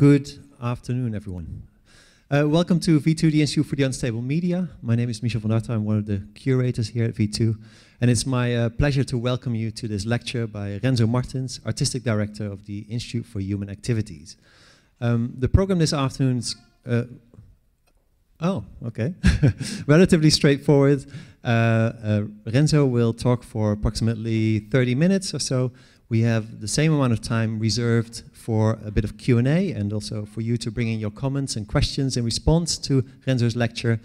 Good afternoon, everyone. Uh, welcome to V2, the Institute for the Unstable Media. My name is Michel van Dartel. I'm one of the curators here at V2. And it's my uh, pleasure to welcome you to this lecture by Renzo Martens, Artistic Director of the Institute for Human Activities. Um, the program this afternoon is, uh, oh, okay, relatively straightforward. Uh, uh, Renzo will talk for approximately 30 minutes or so. We have the same amount of time reserved for a bit of Q&A and also for you to bring in your comments and questions in response to Renzo's lecture.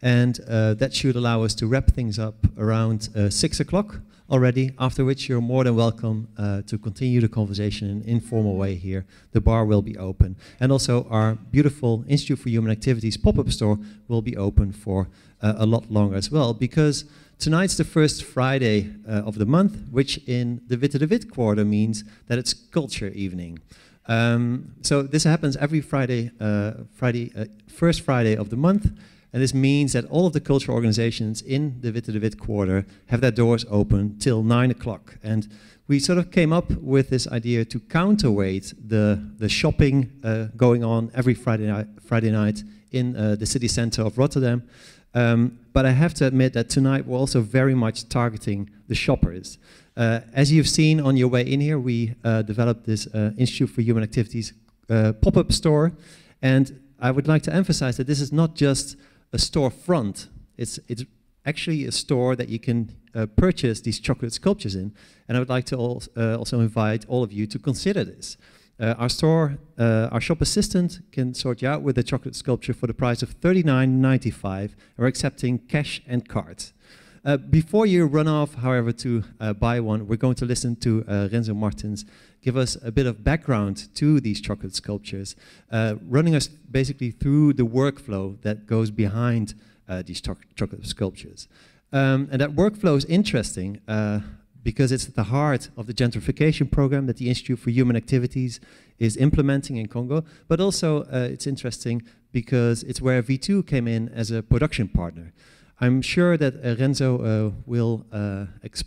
And uh, that should allow us to wrap things up around uh, 6 o'clock already, after which you're more than welcome uh, to continue the conversation in an informal way here. The bar will be open. And also our beautiful Institute for Human Activities pop-up store will be open for uh, a lot longer as well, because tonight's the first Friday uh, of the month, which in the Witte de With quarter means that it's culture evening. Um, so this happens every Friday, uh, Friday, uh, first Friday of the month, and this means that all of the cultural organizations in the Witte de With quarter have their doors open till nine o'clock. And we sort of came up with this idea to counterweight the, the shopping uh, going on every Friday night, Friday night in uh, the city center of Rotterdam. Um, but I have to admit that tonight we're also very much targeting the shoppers. Uh, as you've seen on your way in here, we uh, developed this uh, Institute for Human Activities uh, pop-up store. And I would like to emphasize that this is not just a storefront. It's, it's actually a store that you can uh, purchase these chocolate sculptures in. And I would like to al uh, also invite all of you to consider this. Uh, our store, uh, our shop assistant can sort you out with a chocolate sculpture for the price of $39.95. We're accepting cash and cards. Uh, before you run off, however, to uh, buy one, we're going to listen to uh, Renzo Martens give us a bit of background to these chocolate sculptures, uh, running us basically through the workflow that goes behind these cho chocolate sculptures. Um, and that workflow is interesting because it's at the heart of the gentrification program that the Institute for Human Activities is implementing in Congo. But also, uh, it's interesting because it's where V2 came in as a production partner. I'm sure that uh, Renzo uh, will uh,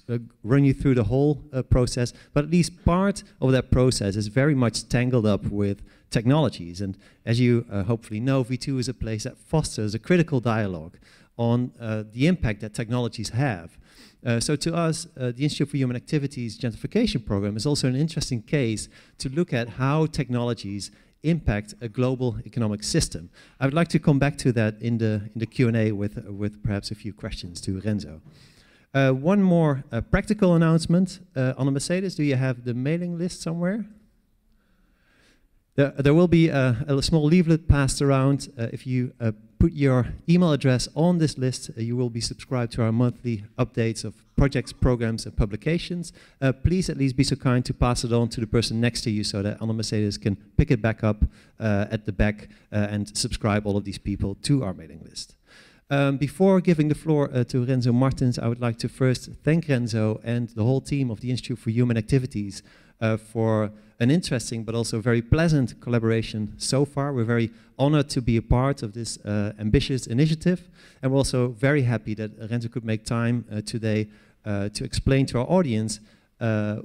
uh, run you through the whole uh, process, but at least part of that process is very much tangled up with technologies. And as you hopefully know, V2 is a place that fosters a critical dialogue on the impact that technologies have uh, so to us, uh, the Institute for Human Activities gentrification program is also an interesting case to look at how technologies impact a global economic system. I would like to come back to that in the, in the Q&A with, uh, with perhaps a few questions to Renzo. Uh, one more uh, practical announcement. Uh, on the Mercedes, do you have the mailing list somewhere? There, there will be a, a small leaflet passed around. If you put your email address on this list, uh, you will be subscribed to our monthly updates of projects, programs, and publications. Uh, please at least be so kind to pass it on to the person next to you so that Anna Mercedes can pick it back up uh, at the back uh, and subscribe all of these people to our mailing list. Um, before giving the floor uh, to Renzo Martens, I would like to first thank Renzo and the whole team of the Institute for Human Activities uh, for an interesting but also very pleasant collaboration so far. We're very honored to be a part of this uh, ambitious initiative, and we're also very happy that Renzo could make time uh, today uh, to explain to our audience uh,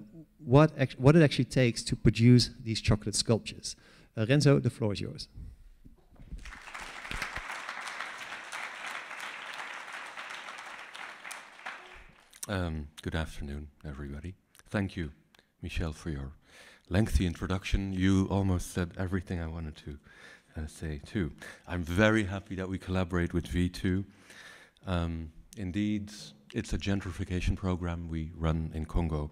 what, what it actually takes to produce these chocolate sculptures. Uh, Renzo, the floor is yours. Um, good afternoon, everybody. Thank you Michel, for your lengthy introduction. You almost said everything I wanted to uh, say, too. I'm very happy that we collaborate with V2. Um, indeed, it's a gentrification program we run in Congo,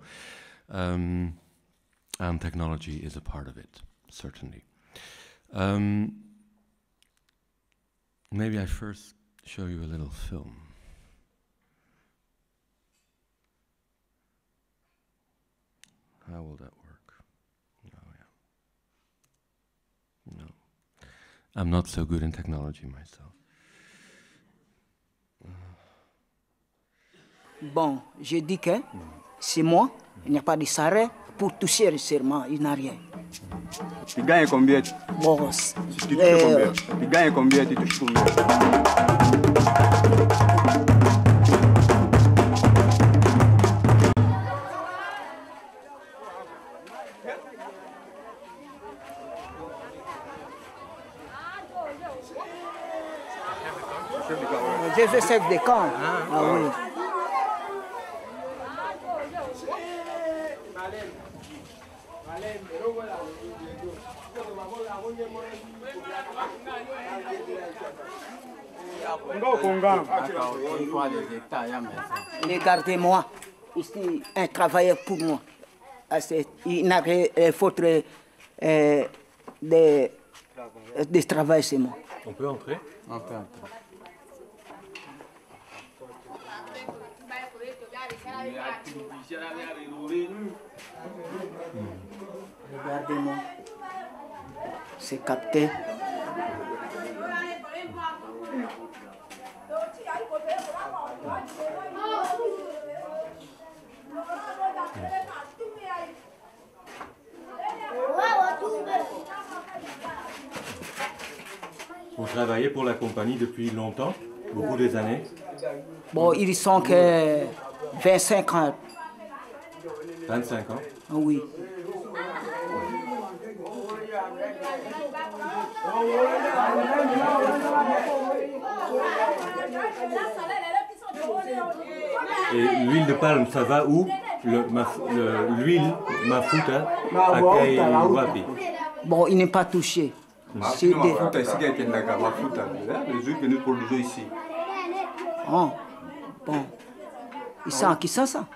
um, and technology is a part of it, certainly. Um, maybe I first show you a little film. How will that work? Oh, yeah. No. I'm not so good in technology myself. Bon, je dis que c'est moi, il n'y a pas de sarret pour toucher le serment, il n'a rien. Tu gagnes combien? Bon, tu touches combien? Tu gagnes combien Tu touches combien? chef de camp. Ah, ah, ah. oui. Regardez-moi, ici, un travailleur pour moi. Ah, il n'avait euh, faute euh, de, euh, de travail, chez moi. On peut entrer? On peut entrer. Regardez-moi. C'est capté. Vous travaillez pour la compagnie depuis longtemps? Beaucoup des années. Bon, ils sont que 25 ans. 25 ans. Ah Oui. Et l'huile de palme, ça va où? Le- maf- le- L'huile mafuta accueille wapi Bon, il n'est pas touché. C'est Mafuta des- mafuta mafuta les huiles que nous produisons ici Oh, bon. Ils sont qui ça, ça?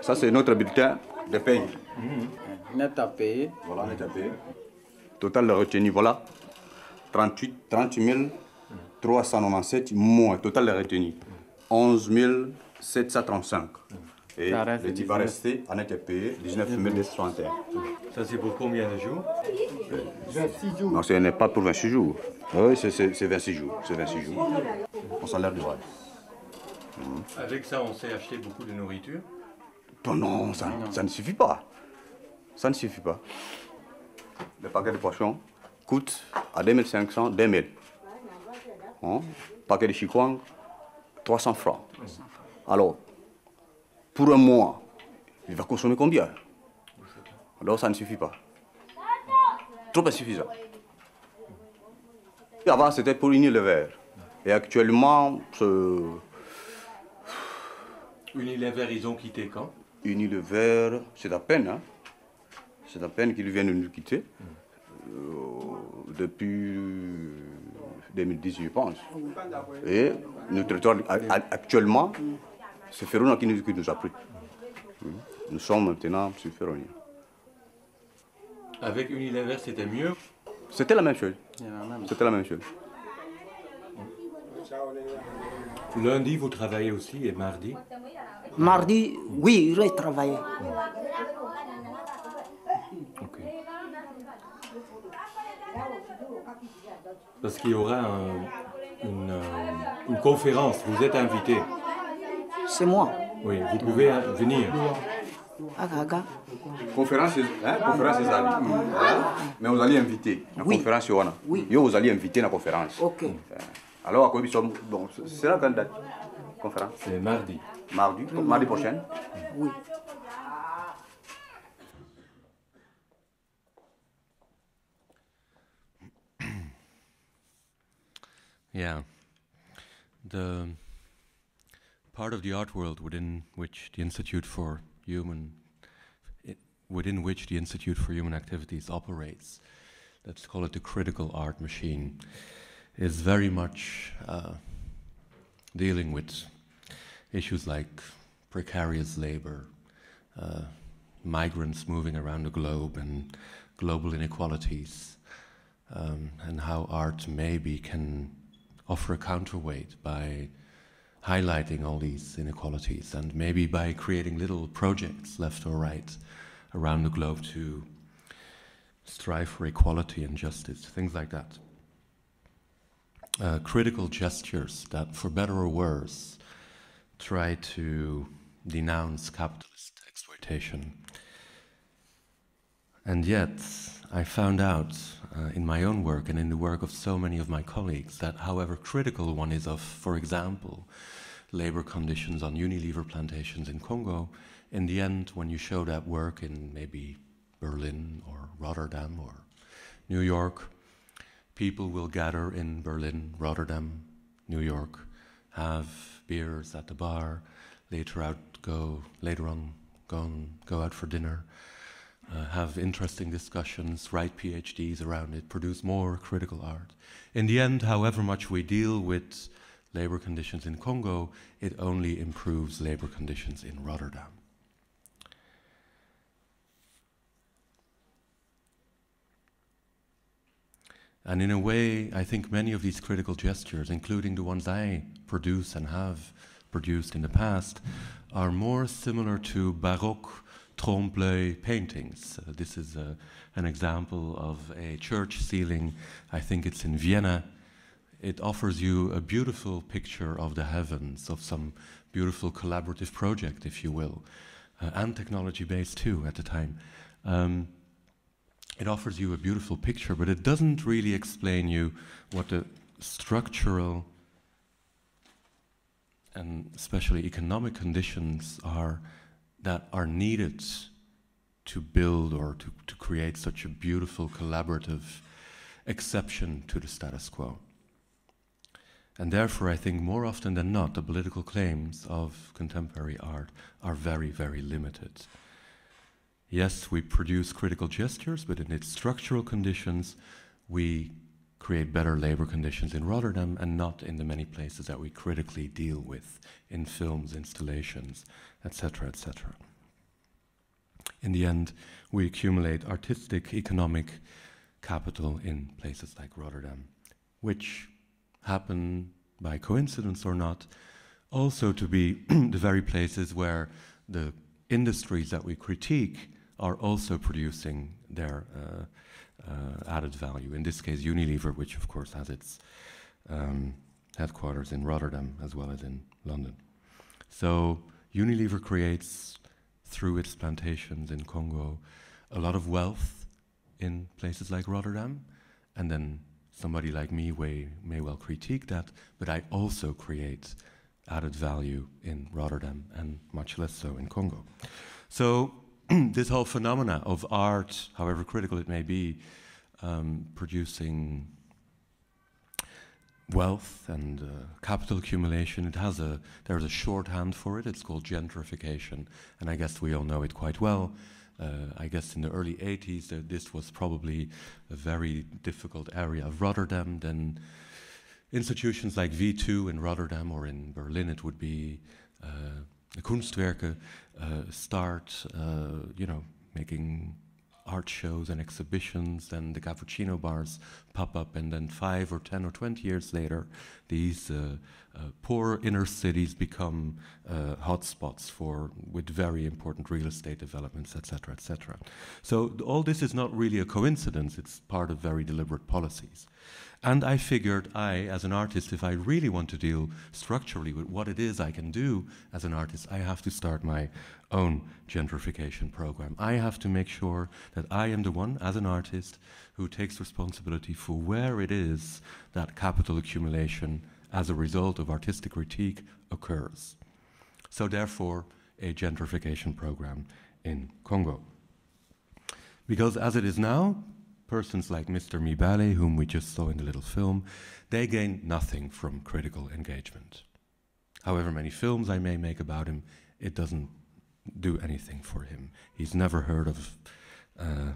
Ça c'est notre bulletin de paye. Net à payer. voilà on est à payer. Total de retenu voilà. 38 30 397 moins total de retenu 11 735 et le type va 19. rester en été payé 19 261 Ça c'est pour combien de jours? Non, ce n'est pas pour 26 jours. Oui, c'est- c'est c'est 26 jours. C'est 26 jours. Mon salaire du roi. Avec ça, on sait acheter beaucoup de nourriture? Non, non, ça, ça ne suffit pas. Ça ne suffit pas. Le paquet de poissons coûte à 2500, 2000. Hein? Paquet de chikwang, 300 francs. Alors, pour un mois, il va consommer combien? Alors, ça ne suffit pas. Trop insuffisant. Avant, c'était pour unir le verre. Et actuellement, ce Unilever, ils ont quitté quand? Uni le verre, c'est à peine, hein. C'est à peine qu'ils viennent de nous quitter. Euh, depuis 2010, je pense. Et notre territoire, a- a- actuellement, c'est Ferrona qui nous, qui nous a pris. Nous sommes maintenant sur Ferroni. Avec Unilever, c'était mieux. C'était la même chose. C'était la même chose. Lundi, vous travaillez aussi et mardi? Mardi, oui, il a travaillé. Ok. Parce qu'il y aura un- une, euh, une conférence, vous êtes invité. C'est moi. Oui, vous pouvez euh, venir. Agaga. Conférence, hein, conférence des alliés. Mais vous allez inviter. La Oui. conférence, Yohana. Oui. Yo, vous allez inviter la conférence. Ok. Alors, à quoi ils sont? Bon, c'est la grande date. Conférence. C'est mardi. Mardi, mardi prochain. Oui. Yeah. The part of the art world within which the Institute for Human within which the Institute for Human Activities operates, let's call it the critical art machine, is very much uh, dealing with issues like precarious labor, uh, migrants moving around the globe, and global inequalities, um, and how art maybe can offer a counterweight by highlighting all these inequalities and maybe by creating little projects left or right around the globe to strive for equality and justice, things like that. Uh, critical gestures that, for better or worse, try to denounce capitalist exploitation. And yet, I found out uh, in my own work and in the work of so many of my colleagues that, however critical one is of, for example, labor conditions on Unilever plantations in Congo, in the end, when you show that work in maybe Berlin or Rotterdam or New York, people will gather in Berlin, Rotterdam, New York, have beers at the bar, later out go later on go on, go out for dinner, uh, have interesting discussions, write PhDs around it, produce more critical art. In the end, however much we deal with labor conditions in Congo, it only improves labor conditions in Rotterdam. And in a way, I think many of these critical gestures, including the ones I produce and have produced in the past, are more similar to Baroque trompe l'oeil paintings. Uh, this is uh, an example of a church ceiling, I think it's in Vienna. It offers you a beautiful picture of the heavens, of some beautiful collaborative project, if you will, uh, and technology based too at the time. Um, it offers you a beautiful picture, but it doesn't really explain you what the structural and especially economic conditions are that are needed to build or to, to create such a beautiful collaborative exception to the status quo. And therefore, I think more often than not, the political claims of contemporary art are very, very limited. Yes, we produce critical gestures, but in its structural conditions, we create better labor conditions in Rotterdam and not in the many places that we critically deal with in films, installations, etc., etc. In the end, we accumulate artistic, economic capital in places like Rotterdam, which happen by coincidence or not, also to be the very places where the industries that we critique are also producing their uh, uh, added value. In this case, Unilever, which of course has its um, headquarters in Rotterdam as well as in London. So Unilever creates, through its plantations in Congo, a lot of wealth in places like Rotterdam, and then somebody like me may, may well critique that, but I also create added value in Rotterdam and much less so in Congo. So this whole phenomena of art, however critical it may be, um, producing wealth and uh, capital accumulation, it has a there's a shorthand for it. It's called gentrification, and I guess we all know it quite well. Uh, I guess in the early 80s, uh, this was probably a very difficult area of Rotterdam. Then institutions like V2 in Rotterdam or in Berlin, it would be uh, Kunstwerke uh, start, uh, you know, making art shows and exhibitions, and the cappuccino bars pop up, and then five or ten or twenty years later, these uh, uh, poor inner cities become uh, hotspots for with very important real estate developments, etc., etc. So all this is not really a coincidence; it's part of very deliberate policies. And I figured I, as an artist, if I really want to deal structurally with what it is I can do as an artist, I have to start my own gentrification program. I have to make sure that I am the one, as an artist, who takes responsibility for where it is that capital accumulation as a result of artistic critique occurs. So therefore, a gentrification program in Congo. Because as it is now, persons like Mr. Mibale, whom we just saw in the little film, they gain nothing from critical engagement. However many films I may make about him, it doesn't do anything for him. He's never heard of uh,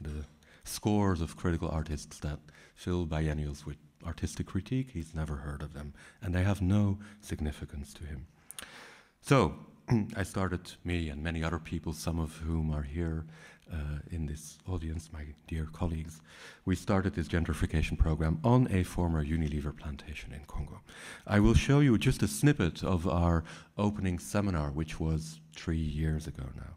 the scores of critical artists that fill biennials with artistic critique. He's never heard of them, and they have no significance to him. So, I started, me and many other people, some of whom are here Uh, in this audience, my dear colleagues, we started this gentrification program on a former Unilever plantation in Congo. I will show you just a snippet of our opening seminar, which was three years ago now.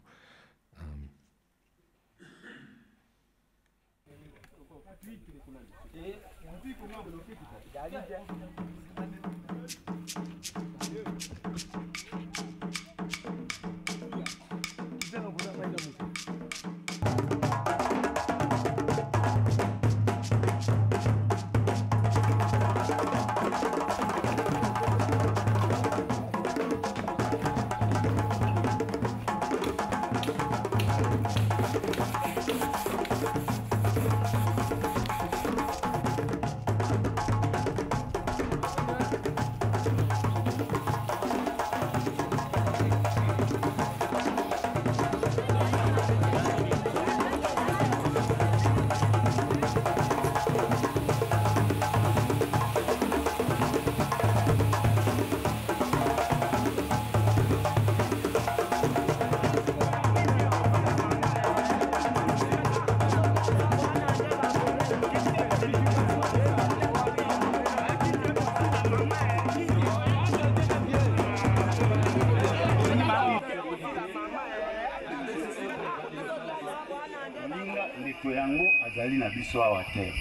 Biso awa te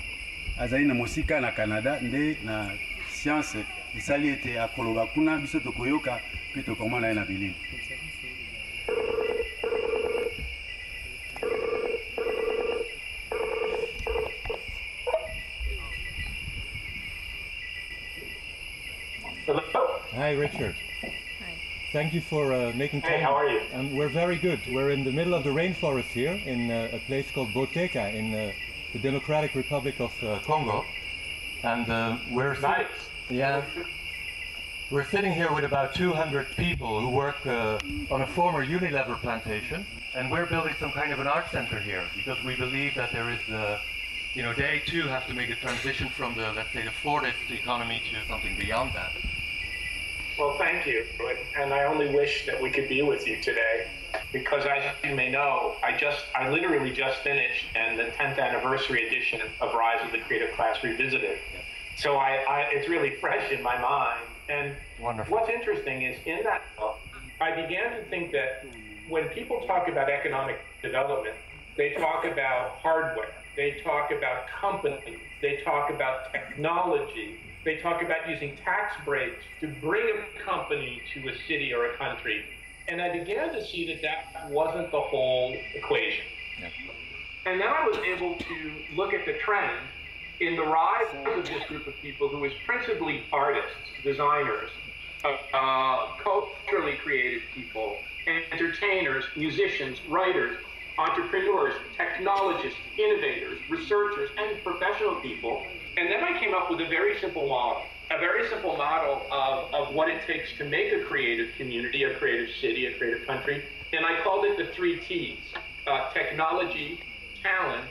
azali na mosika na canada nde na science esali ete akoloba kuna biso tokoyoka mpe tokomona ye na bilili Hi, Richard. Hi. Thank you for uh, making time. Hey, how are you? Um, we're very good. We're in the middle of the rainforest here in uh, a place called Boteka in uh, the Democratic Republic of uh, Congo. And uh, we're Nice. yeah. We're sitting here with about 200 people who work uh, on a former Unilever plantation, and we're building some kind of an art center here because we believe that there is, uh, you know, they too have to make a transition from the, let's say, the forest economy to something beyond that. Well, thank you. And, and I only wish that we could be with you today because as you may know, I just, I literally just finished and the 10th anniversary edition of Rise of the Creative Class Revisited. So I, I it's really fresh in my mind. And Wonderful. what's interesting is in that book, I began to think that when people talk about economic development, they talk about hardware, they talk about companies, they talk about technology, they talk about using tax breaks to bring a company to a city or a country. And I began to see that that wasn't the whole equation. And then I was able to look at the trend in the rise of this group of people who is principally artists, designers, uh, uh, culturally creative people, entertainers, musicians, writers, entrepreneurs, technologists, innovators, researchers, and professional people. And then I came up with a very simple model, a very simple model of, of what it takes to make a creative community, a creative city, a creative country. And I called it the three T's uh, technology, talent,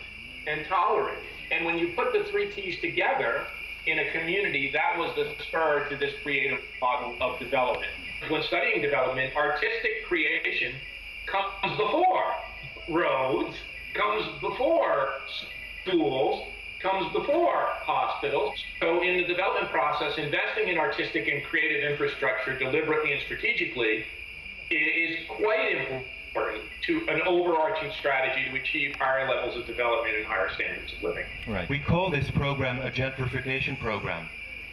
and tolerance. And when you put the three T's together in a community, that was the spur to this creative model of development. When studying development, artistic creation comes before roads, comes before schools, comes before hospitals. So in the development process, investing in artistic and creative infrastructure deliberately and strategically i- is quite important to an overarching strategy to achieve higher levels of development and higher standards of living. Right. We call this program a gentrification program.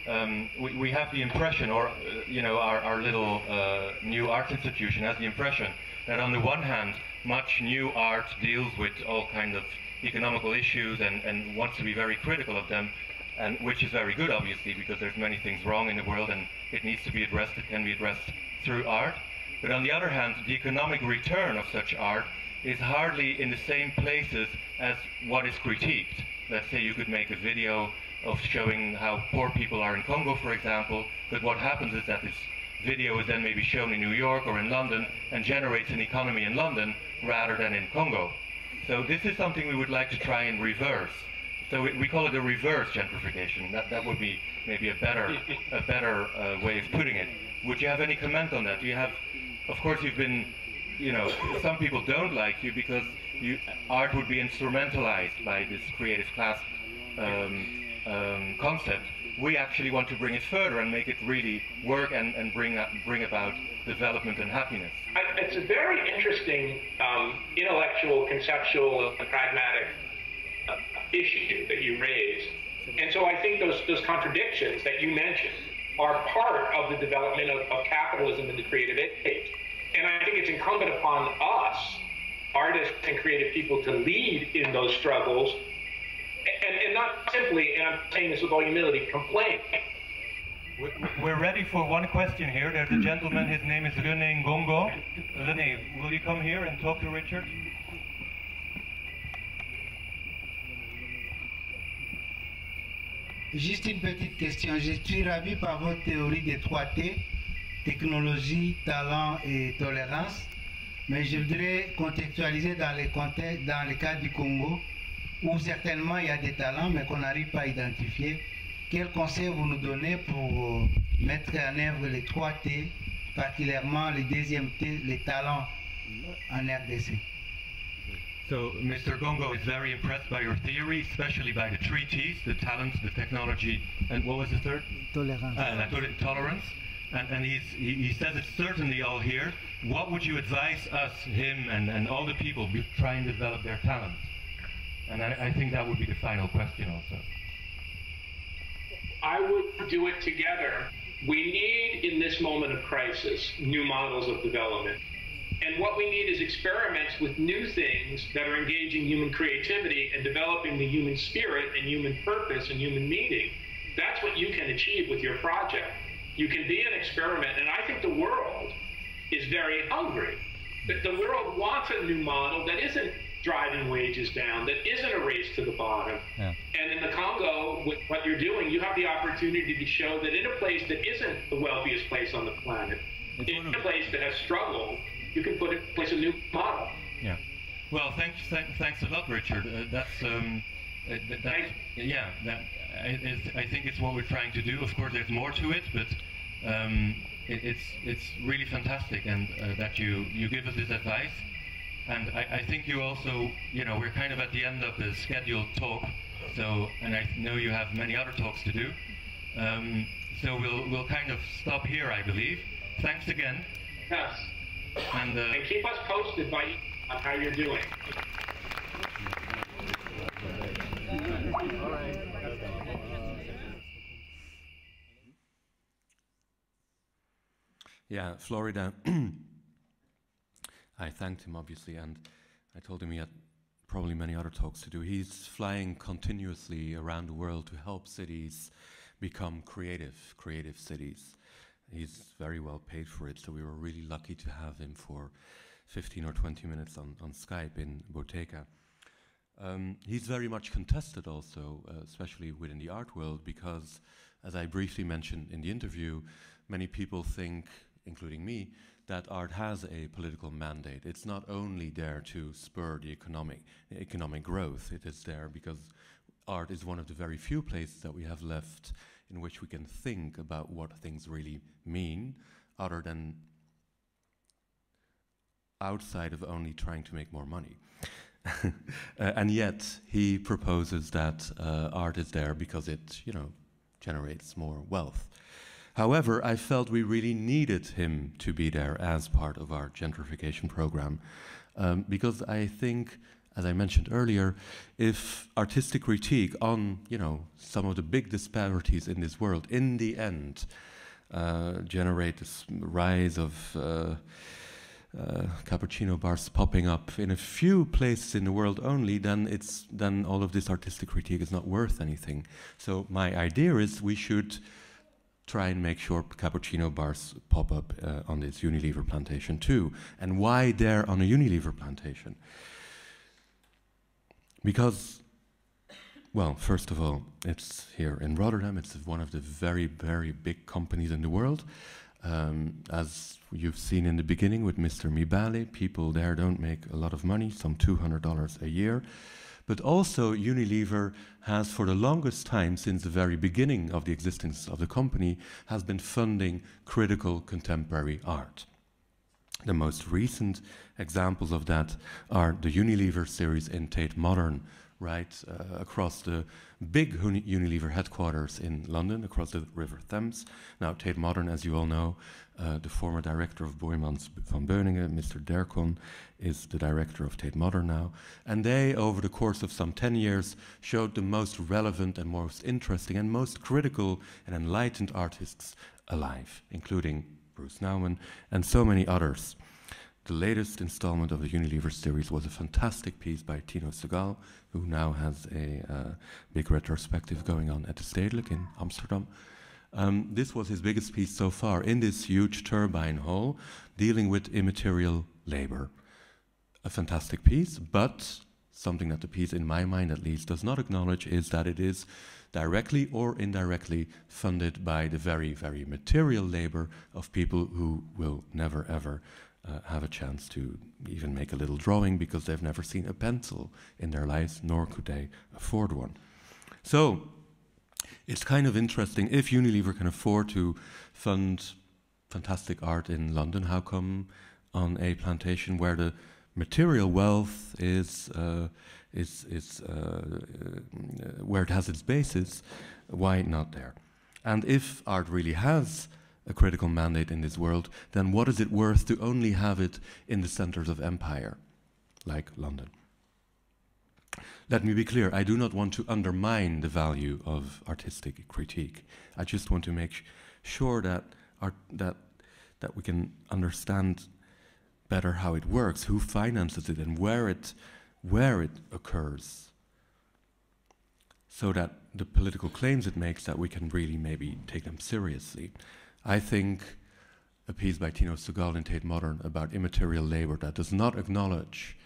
Um, we, we have the impression, or uh, you know, our, our little uh, new arts institution has the impression that on the one hand, much new art deals with all kind of economical issues and, and wants to be very critical of them, and which is very good, obviously, because there's many things wrong in the world and it needs to be addressed. It can be addressed through art. But on the other hand, the economic return of such art is hardly in the same places as what is critiqued. Let's say you could make a video of showing how poor people are in Congo, for example, but what happens is that this video is then maybe shown in New York or in London and generates an economy in London rather than in Congo. So this is something we would like to try and reverse. So we, we call it a reverse gentrification. That, that would be maybe a better, a better uh, way of putting it. Would you have any comment on that? Do you have, of course you've been, you know, some people don't like you because you, art would be instrumentalized by this creative class um, um, concept. We actually want to bring it further and make it really work and, and bring, up, bring about development and happiness. It's a very interesting um, intellectual, conceptual, and pragmatic uh, issue that you raise. And so I think those, those contradictions that you mentioned are part of the development of, of capitalism in the creative age. And I think it's incumbent upon us, artists and creative people, to lead in those struggles and, and not simply, and I'm saying this with all humility, complain. We- We're ready for one question here. There's a gentleman, his name is René Ngongo. René, will you come here and talk to Richard? Juste une petite question. Je suis ravi par votre théorie des 3 T, technologie, talent et tolérance. Mais je voudrais contextualiser dans, les contextes, dans le cas du Congo, où certainement il y a des talents, mais qu'on n'arrive pas à identifier. Quel conseil vous nous donnez pour euh, mettre en œuvre les 3 T, particulièrement le deuxième T, les talents en RDC So, Mr. Gongo is very impressed by your theory, especially by the three T's, the talent, the technology, and what was the third? Tolérance. Uh, and tol- tolerance. And, and he's, he, he says it's certainly all here. What would you advise us, him, and, and all the people be, try and develop their talent? And I, I think that would be the final question also. I would do it together. We need, in this moment of crisis, new models of development. And what we need is experiments with new things that are engaging human creativity and developing the human spirit and human purpose and human meaning. That's what you can achieve with your project. You can be an experiment. And I think the world is very hungry. The world wants a new model that isn't driving wages down, that isn't a race to the bottom. Yeah. And in the Congo, with what you're doing, you have the opportunity to show that in a place that isn't the wealthiest place on the planet, it's in a place that has struggled, you can put in place a new model. Yeah. Well, thanks, th- thanks a lot, Richard. Uh, that's, um, uh, that's yeah. That I, I, think it's what we're trying to do. Of course, there's more to it, but um, it, it's it's really fantastic, and uh, that you you give us this advice. And I, I, think you also, you know, we're kind of at the end of the scheduled talk, so and I know you have many other talks to do. Um, so we'll we'll kind of stop here, I believe. Thanks again. Yes. And, uh, and keep us posted by on how you're doing. Yeah, Florida. I thanked him obviously, and I told him he had probably many other talks to do. He's flying continuously around the world to help cities become creative, creative cities. He's very well paid for it, so we were really lucky to have him for 15 or 20 minutes on, on Skype in Boteka. Um, he's very much contested also, uh, especially within the art world, because, as I briefly mentioned in the interview, many people think, including me, that art has a political mandate. It's not only there to spur the economic, economic growth, it is there because art is one of the very few places that we have left in which we can think about what things really mean, other than outside of only trying to make more money. uh, and yet he proposes that uh, art is there because it, you know, generates more wealth. However, I felt we really needed him to be there as part of our gentrification program um, because I think, as I mentioned earlier, if artistic critique on, you know, some of the big disparities in this world, in the end, uh, generate this rise of uh, uh, cappuccino bars popping up in a few places in the world only, then it's then all of this artistic critique is not worth anything. So my idea is we should try and make sure cappuccino bars pop up uh, on this Unilever plantation too. And why they're on a Unilever plantation? Because, well, first of all, it's here in Rotterdam. It's one of the very, very big companies in the world. Um, as you've seen in the beginning with Mr. Mibale, people there don't make a lot of money, some $200 a year. But also, Unilever has, for the longest time, since the very beginning of the existence of the company, has been funding critical contemporary art. The most recent examples of that are the Unilever series in Tate Modern, right uh, across the big Unilever headquarters in London, across the River Thames. Now, Tate Modern, as you all know, uh, the former director of Boijmans van Beuningen, Mr. Dercon, is the director of Tate Modern now. And they, over the course of some 10 years, showed the most relevant and most interesting and most critical and enlightened artists alive, including Bruce Nauman and so many others. The latest installment of the Unilever series was a fantastic piece by Tino Sehgal, who now has a uh, big retrospective going on at the Stedelijk in Amsterdam. Um, this was his biggest piece so far in this huge turbine hall dealing with immaterial labor. A fantastic piece, but something that the piece, in my mind at least, does not acknowledge is that it is directly or indirectly funded by the very, very material labor of people who will never ever uh, have a chance to even make a little drawing because they've never seen a pencil in their lives, nor could they afford one. So it's kind of interesting if Unilever can afford to fund fantastic art in London, how come on a plantation where the material wealth is uh, is is uh, uh, where it has its basis, why not there? And if art really has a critical mandate in this world, then what is it worth to only have it in the centers of empire, like London? let me be clear, I do not want to undermine the value of artistic critique. I just want to make sure that, art, that, that we can understand better how it works, who finances it, and where it, where it occurs, so that the political claims it makes that we can really maybe take them seriously. I think a piece by Tino Sehgal in Tate Modern about immaterial labor that does not acknowledge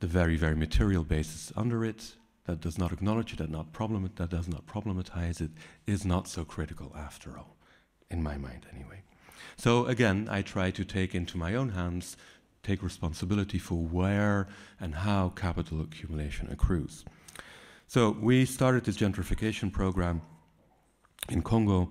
the very, very material basis under it, that does not acknowledge it, that, not problem, that does not problematize it, is not so critical after all, in my mind anyway. So again, I try to take into my own hands, take responsibility for where and how capital accumulation accrues. So we started this gentrification program in Congo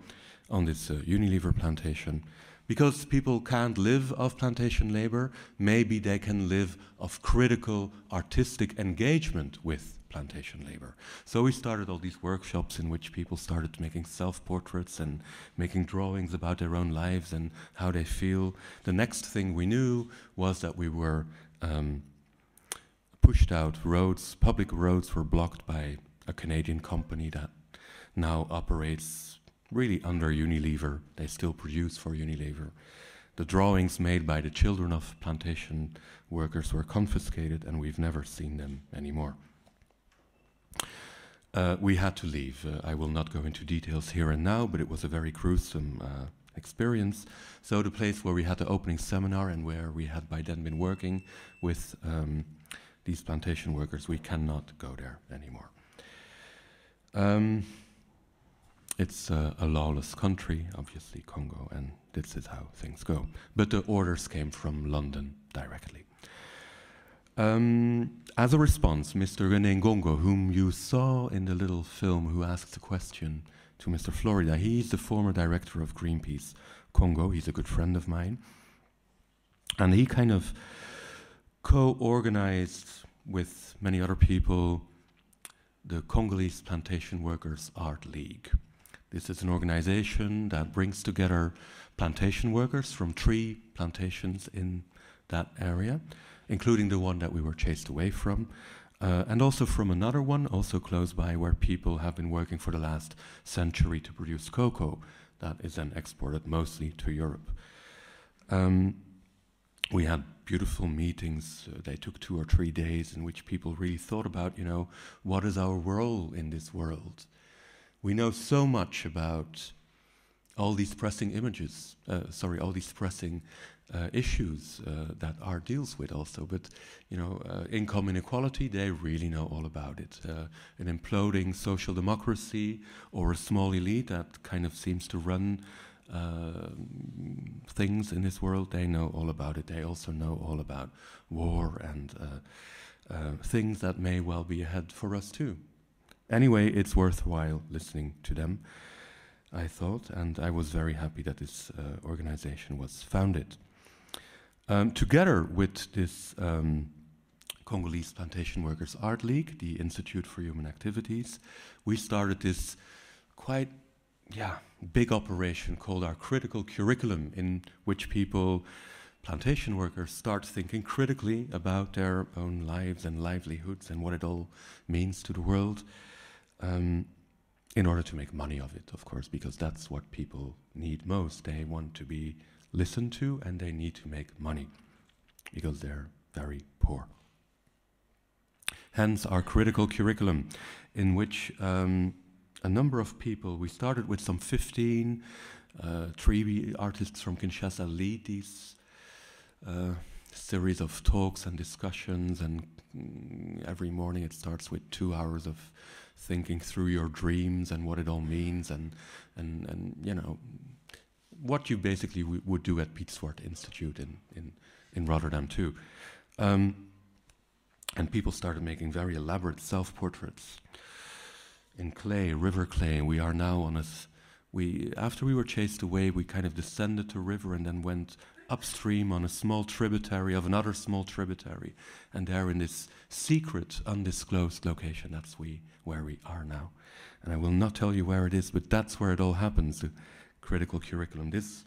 on this uh, Unilever plantation because people can't live of plantation labor, maybe they can live of critical artistic engagement with plantation labor. So we started all these workshops in which people started making self-portraits and making drawings about their own lives and how they feel. The next thing we knew was that we were um, pushed out roads, public roads were blocked by a Canadian company that now operates really under Unilever. They still produce for Unilever. The drawings made by the children of plantation workers were confiscated and we've never seen them anymore. Uh, we had to leave. Uh, I will not go into details here and now, but it was a very gruesome uh, experience. So the place where we had the opening seminar and where we had by then been working with um, these plantation workers, we cannot go there anymore. Um, it's uh, a lawless country, obviously, Congo, and this is how things go. But the orders came from London directly. Um, as a response, Mr. René Ngongo, whom you saw in the little film who asked the question to Mr. Florida, he's the former director of Greenpeace Congo. He's a good friend of mine. And he kind of co organized with many other people the Congolese Plantation Workers Art League. This is an organization that brings together plantation workers from three plantations in that area, including the one that we were chased away from, uh, and also from another one, also close by, where people have been working for the last century to produce cocoa that is then exported mostly to Europe. Um, we had beautiful meetings. Uh, they took two or three days in which people really thought about, you know, what is our role in this world? We know so much about all these pressing images, uh, sorry, all these pressing uh, issues uh, that art deals with also. But, you know, uh, income inequality, they really know all about it. Uh, an imploding social democracy or a small elite that kind of seems to run uh, things in this world, they know all about it. They also know all about war and things that may well be ahead for us too. Anyway, it's worthwhile listening to them. I thought, and I was very happy that this uh, organization was founded. Um, together with this um, Congolese Plantation Workers Art League, the Institute for Human Activities, we started this quite, yeah, big operation called our critical curriculum, in which people, plantation workers, start thinking critically about their own lives and livelihoods and what it all means to the world. Um, in order to make money of it, of course, because that's what people need most. They want to be listened to and they need to make money because they're very poor. Hence, our critical curriculum, in which um, a number of people, we started with some 15, uh, three artists from Kinshasa lead these uh, series of talks and discussions, and mm, every morning it starts with two hours of thinking through your dreams and what it all means and, and, and you know, what you basically would do at Piet Zwart Institute in, in, in Rotterdam too. Um, and people started making very elaborate self-portraits in clay, river clay. We are now on a, we, after we were chased away, we kind of descended to river and then went upstream on a small tributary of another small tributary. And there in this secret, undisclosed location, that's we, where we are now. And I will not tell you where it is, but that's where it all happens, the critical curriculum. This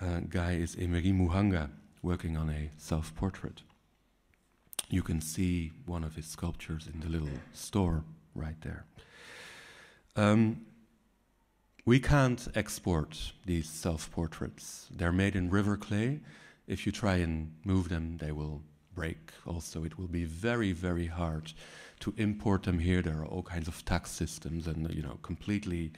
uh, guy is Emery Muhamba, working on a self-portrait. you can see one of his sculptures in the little store right there. Um, we can't export these self-portraits. They're made in river clay. If you try and move them, they will break. Also, it will be very, very hard to import them here. There are all kinds of tax systems and, you know, completely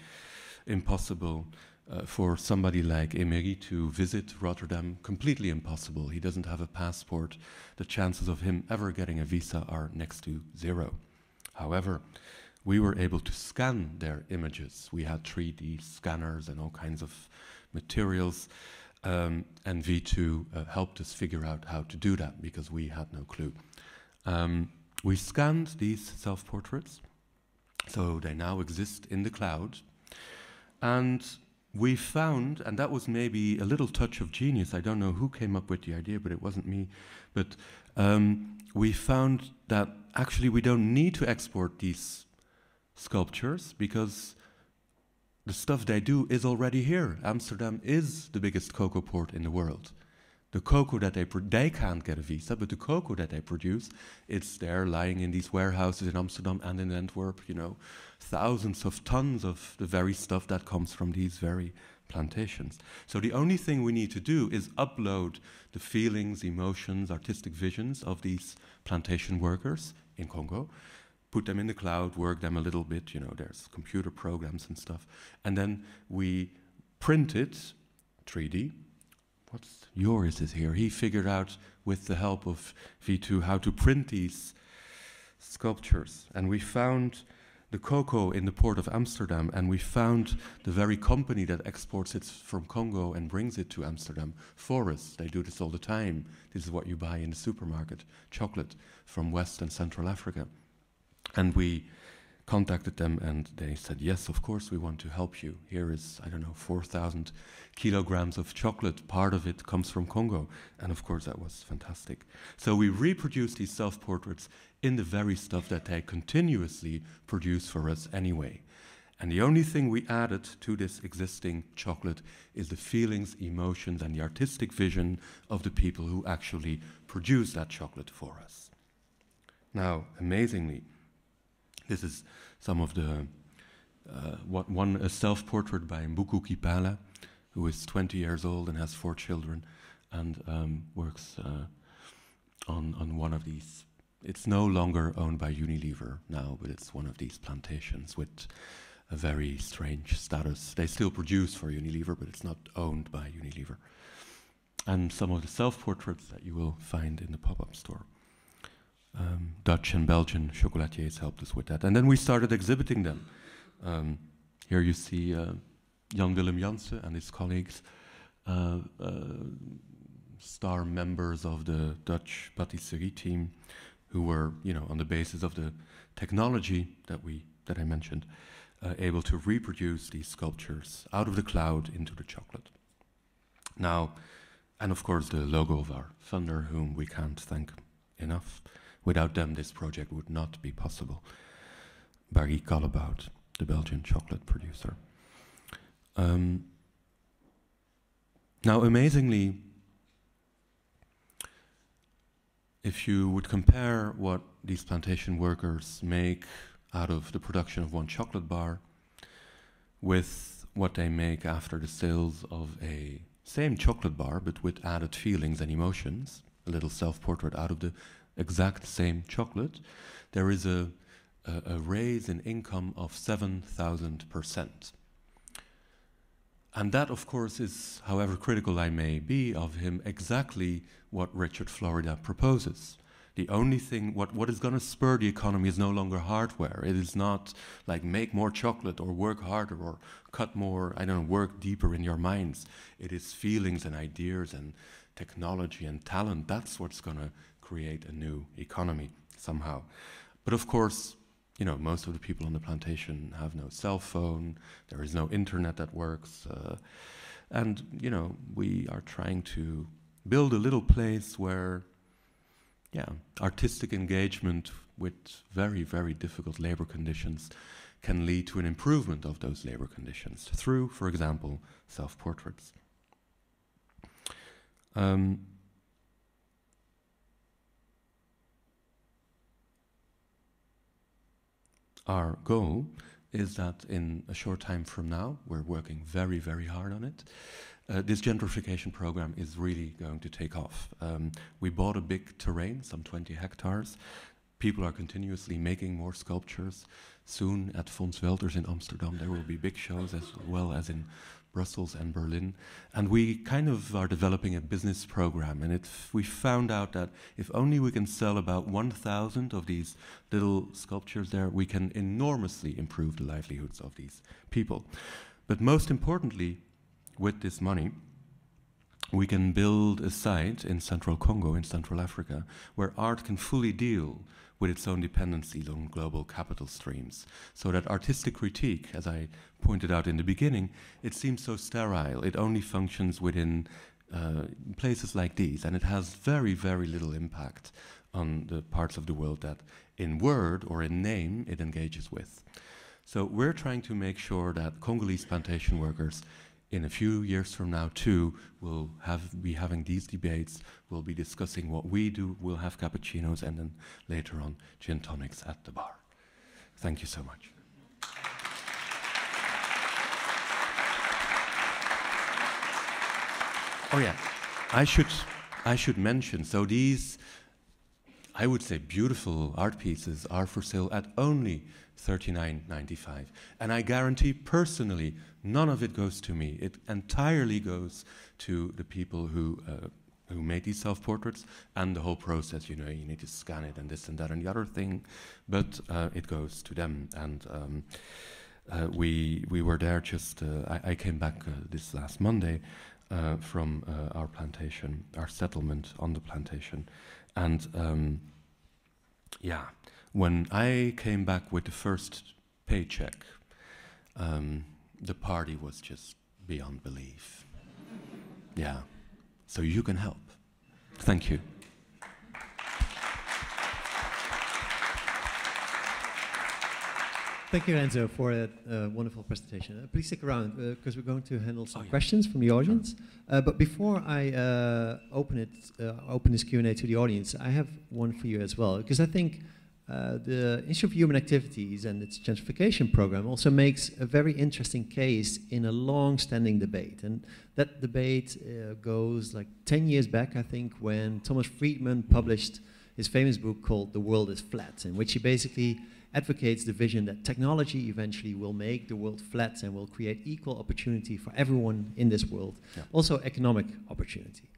impossible uh, for somebody like Emery to visit Rotterdam. Completely impossible. He doesn't have a passport. The chances of him ever getting a visa are next to zero. However, we were able to scan their images. We had 3D scanners and all kinds of materials. Um, and V2 uh, helped us figure out how to do that because we had no clue. Um, we scanned these self portraits, so they now exist in the cloud. And we found, and that was maybe a little touch of genius, I don't know who came up with the idea, but it wasn't me, but um, we found that actually we don't need to export these sculptures because the stuff they do is already here. Amsterdam is the biggest cocoa port in the world. The cocoa that they they can't get a visa, but the cocoa that they produce, it's there lying in these warehouses in Amsterdam and in Antwerp. You know, thousands of tons of the very stuff that comes from these very plantations. So the only thing we need to do is upload the feelings, emotions, artistic visions of these plantation workers in Congo, put them in the cloud, work them a little bit, you know, there's computer programs and stuff, and then we print it 3D. What's yours is here. He figured out with the help of V2 how to print these sculptures, and we found the cocoa in the port of Amsterdam, and we found the very company that exports it from Congo and brings it to Amsterdam for us. They do this all the time. This is what you buy in the supermarket chocolate from West and Central Africa. And we contacted them and they said, yes, of course, we want to help you. Here is, I don't know, 4,000 kilograms of chocolate. Part of it comes from Congo. And of course, that was fantastic. So we reproduced these self portraits in the very stuff that they continuously produce for us anyway. And the only thing we added to this existing chocolate is the feelings, emotions, and the artistic vision of the people who actually produce that chocolate for us. Now, amazingly, this is some of the uh, what one a self-portrait by Mbuku Kimpala, who is 20 years old and has four children, and um, works uh, on on one of these. It's no longer owned by Unilever now, but it's one of these plantations with a very strange status. They still produce for Unilever, but it's not owned by Unilever. And some of the self-portraits that you will find in the pop-up store um, Dutch and Belgian chocolatiers helped us with that. And then we started exhibiting them. Um, here you see uh, Jan Willem Jansen and his colleagues, uh, uh, star members of the Dutch patisserie team, who were, you know, on the basis of the technology that we that I mentioned, uh, able to reproduce these sculptures out of the cloud into the chocolate. Now, and of course the logo of our funder, whom we can't thank enough. Without them, this project would not be possible. Barry Callebaut, the Belgian chocolate producer. Um, now, amazingly, if you would compare what these plantation workers make out of the production of one chocolate bar with what they make after the sales of a same chocolate bar but with added feelings and emotions, a little self-portrait out of the exact same chocolate, there is a, a, a raise in income of 7,000%. And that, of course, is, however critical I may be of him, exactly what Richard Florida proposes. The only thing, what, what is going to spur the economy is no longer hardware. It is not like make more chocolate or work harder or cut more, I don't know, work deeper in your minds. It is feelings and ideas and technology and talent. That's what's going to create a new economy somehow. But of course, you know, most of the people on the plantation have no cell phone, there is no internet that works. Uh, and, you know, we are trying to build a little place where, yeah, artistic engagement with very, very difficult labor conditions can lead to an improvement of those labor conditions through, for example, self portraits. Um, our goal is that in a short time from now, we're working very, very hard on it. Uh, this gentrification program is really going to take off. Um, we bought a big terrain, some 20 hectares. People are continuously making more sculptures. Soon at Fons Welters in Amsterdam, there will be big shows as well as in Brussels and Berlin. And we kind of are developing a business program. And we found out that if only we can sell about 1,000 of these little sculptures there, we can enormously improve the livelihoods of these people. But most importantly, with this money, we can build a site in central Congo, in Central Africa, where art can fully deal with its own dependencies on global capital streams. So that artistic critique, as I pointed out in the beginning, it seems so sterile. It only functions within uh, places like these, and it has very, very little impact on the parts of the world that, in word or in name, it engages with. So we're trying to make sure that Congolese plantation workers in a few years from now, too, we'll have, be having these debates. We'll be discussing what we do. We'll have cappuccinos and then later on gin tonics at the bar. Thank you so much. Oh yeah, I should I should mention. So these, I would say, beautiful art pieces are for sale at only 39.95, and I guarantee personally None of it goes to me. It entirely goes to the people who uh, who made these self-portraits and the whole process. You know, you need to scan it and this and that and the other thing, but uh, it goes to them. And um, uh, we we were there just. Uh, I, I, came back uh, this last Monday uh, from our plantation, our settlement on the plantation, and um, yeah, when I came back with the first paycheck. Um, the party was just beyond belief. Yeah. So you can help. Thank you. Thank you, Renzo, for that uh, wonderful presentation. Uh, please stick around because uh, we're going to handle some oh, yeah. questions from the audience. Sure. Uh, but before I uh, open it, uh, open this Q&A to the audience, I have one for you as well because I think uh, the Institute of Human Activities and its gentrification program also makes a very interesting case in a long-standing debate. And that debate uh, goes like 10 years back, I think, when Thomas Friedman published his famous book called The World is Flat, in which he basically advocates the vision that technology eventually will make the world flat and will create equal opportunity for everyone in this world, yeah. also economic opportunity.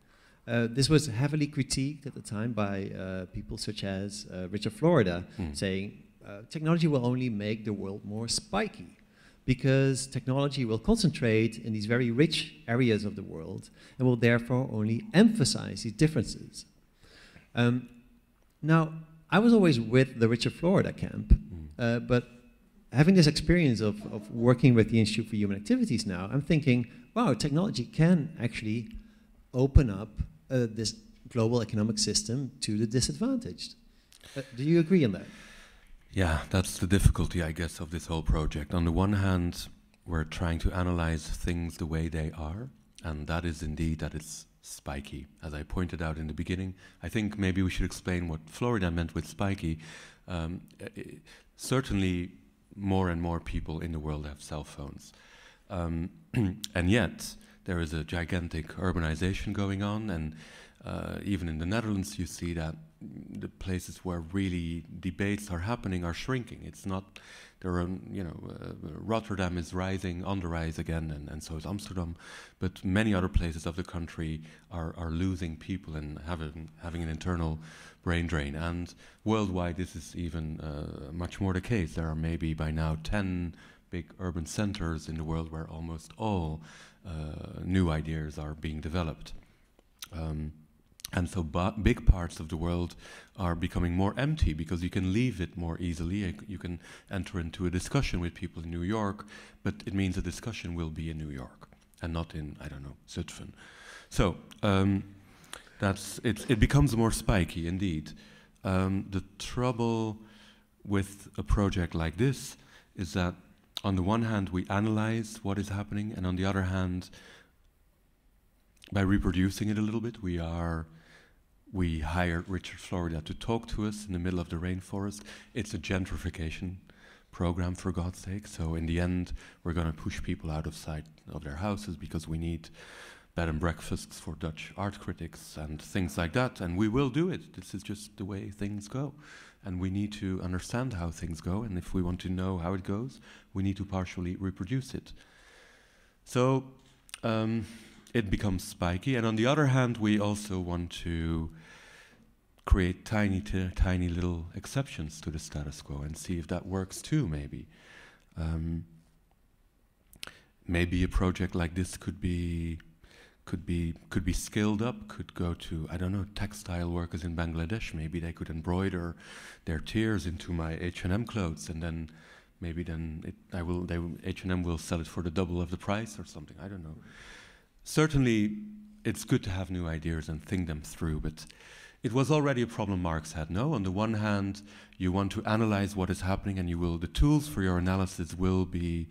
Uh, this was heavily critiqued at the time by uh, people such as uh, Richard Florida, mm. saying uh, technology will only make the world more spiky because technology will concentrate in these very rich areas of the world and will therefore only emphasize these differences. Um, now, I was always with the Richard Florida camp, mm. but having this experience of, of working with the Institute for Human Activities now, I'm thinking, wow, technology can actually open up uh, this global economic system to the disadvantaged. Uh, do you agree on that? Yeah, that's the difficulty, I guess, of this whole project. On the one hand, we're trying to analyze things the way they are, and that is indeed that it's spiky. As I pointed out in the beginning, I think maybe we should explain what Florida meant with spiky. Um, certainly, more and more people in the world have cell phones. Um, and yet, there is a gigantic urbanization going on, and uh, even in the Netherlands, you see that the places where really debates are happening are shrinking. It's not there are, you know, uh, Rotterdam is rising on the rise again, and, and so is Amsterdam, but many other places of the country are, are losing people and having, having an internal brain drain. And worldwide, this is even uh, much more the case. There are maybe by now 10 big urban centers in the world where almost all uh, new ideas are being developed. Um, and so big parts of the world are becoming more empty because you can leave it more easily. You can enter into a discussion with people in New York, but it means the discussion will be in New York and not in, I don't know, Zutphen. So um, that's, it becomes more spiky indeed. Um, the trouble with a project like this is that on the one hand, we analyze what is happening, and on the other hand, by reproducing it a little bit, we are we hired Richard Florida to talk to us in the middle of the rainforest. It's a gentrification program for God's sake. So in the end, we're going to push people out of sight of their houses because we need bed and breakfasts for Dutch art critics and things like that. And we will do it. This is just the way things go. And we need to understand how things go. And if we want to know how it goes, we need to partially reproduce it. So um, it becomes spiky. And on the other hand, we also want to create tiny, tiny little exceptions to the status quo and see if that works too, maybe. Um, maybe a project like this could be could be could be scaled up could go to i don't know textile workers in bangladesh maybe they could embroider their tears into my h&m clothes and then maybe then it, i will they h&m will sell it for the double of the price or something i don't know certainly it's good to have new ideas and think them through but it was already a problem Marx had. No, on the one hand, you want to analyze what is happening, and you will. The tools for your analysis will be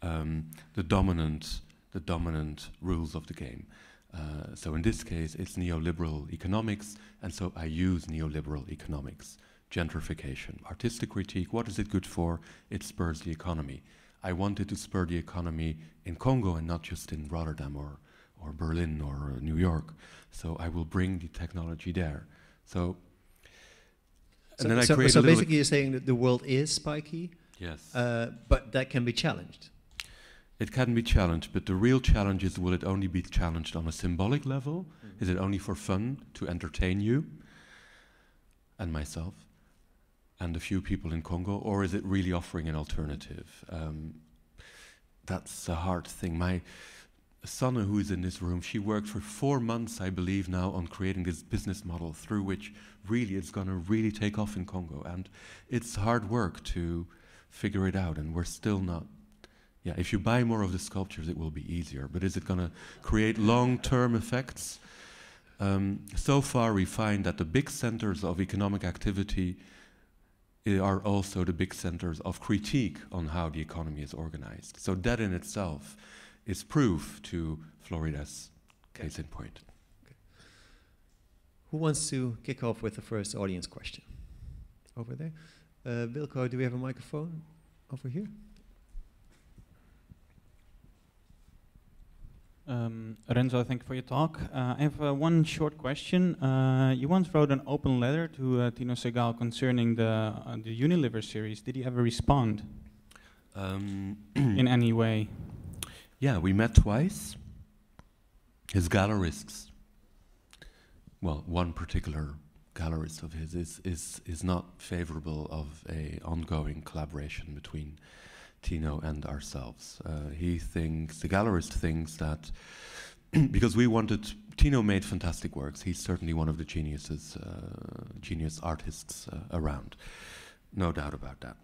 um, the dominant, the dominant rules of the game. Uh, so in this case, it's neoliberal economics, and so I use neoliberal economics. Gentrification, artistic critique. What is it good for? It spurs the economy. I wanted to spur the economy in Congo and not just in Rotterdam or or Berlin or uh, New York. So I will bring the technology there. So, so and then so, I create. So basically, you're saying that the world is spiky. Yes. Uh, but that can be challenged. It can be challenged, but the real challenge is: will it only be challenged on a symbolic level? Mm. Is it only for fun to entertain you and myself and a few people in Congo, or is it really offering an alternative? Um, that's a hard thing. My Sanne, who is in this room, she worked for four months, I believe, now on creating this business model through which really it's going to really take off in Congo. And it's hard work to figure it out, and we're still not. Yeah, if you buy more of the sculptures, it will be easier. But is it going to create long term effects? Um, so far, we find that the big centers of economic activity are also the big centers of critique on how the economy is organized. So, that in itself is proof to Florida's case in point. Okay. Who wants to kick off with the first audience question? Over there. Uh, Wilco, do we have a microphone over here? Um, Renzo, thank you for your talk. Uh, I have uh, one short question. Uh, you once wrote an open letter to uh, Tino Sehgal concerning the uh, the Unilever series. Did he ever respond um, in any way? Yeah, we met twice. His gallerists, well, one particular gallerist of his is, is, is not favorable of a ongoing collaboration between Tino and ourselves. Uh, he thinks, the gallerist thinks that because we wanted, Tino made fantastic works. He's certainly one of the geniuses, uh, genius artists uh, around. No doubt about that.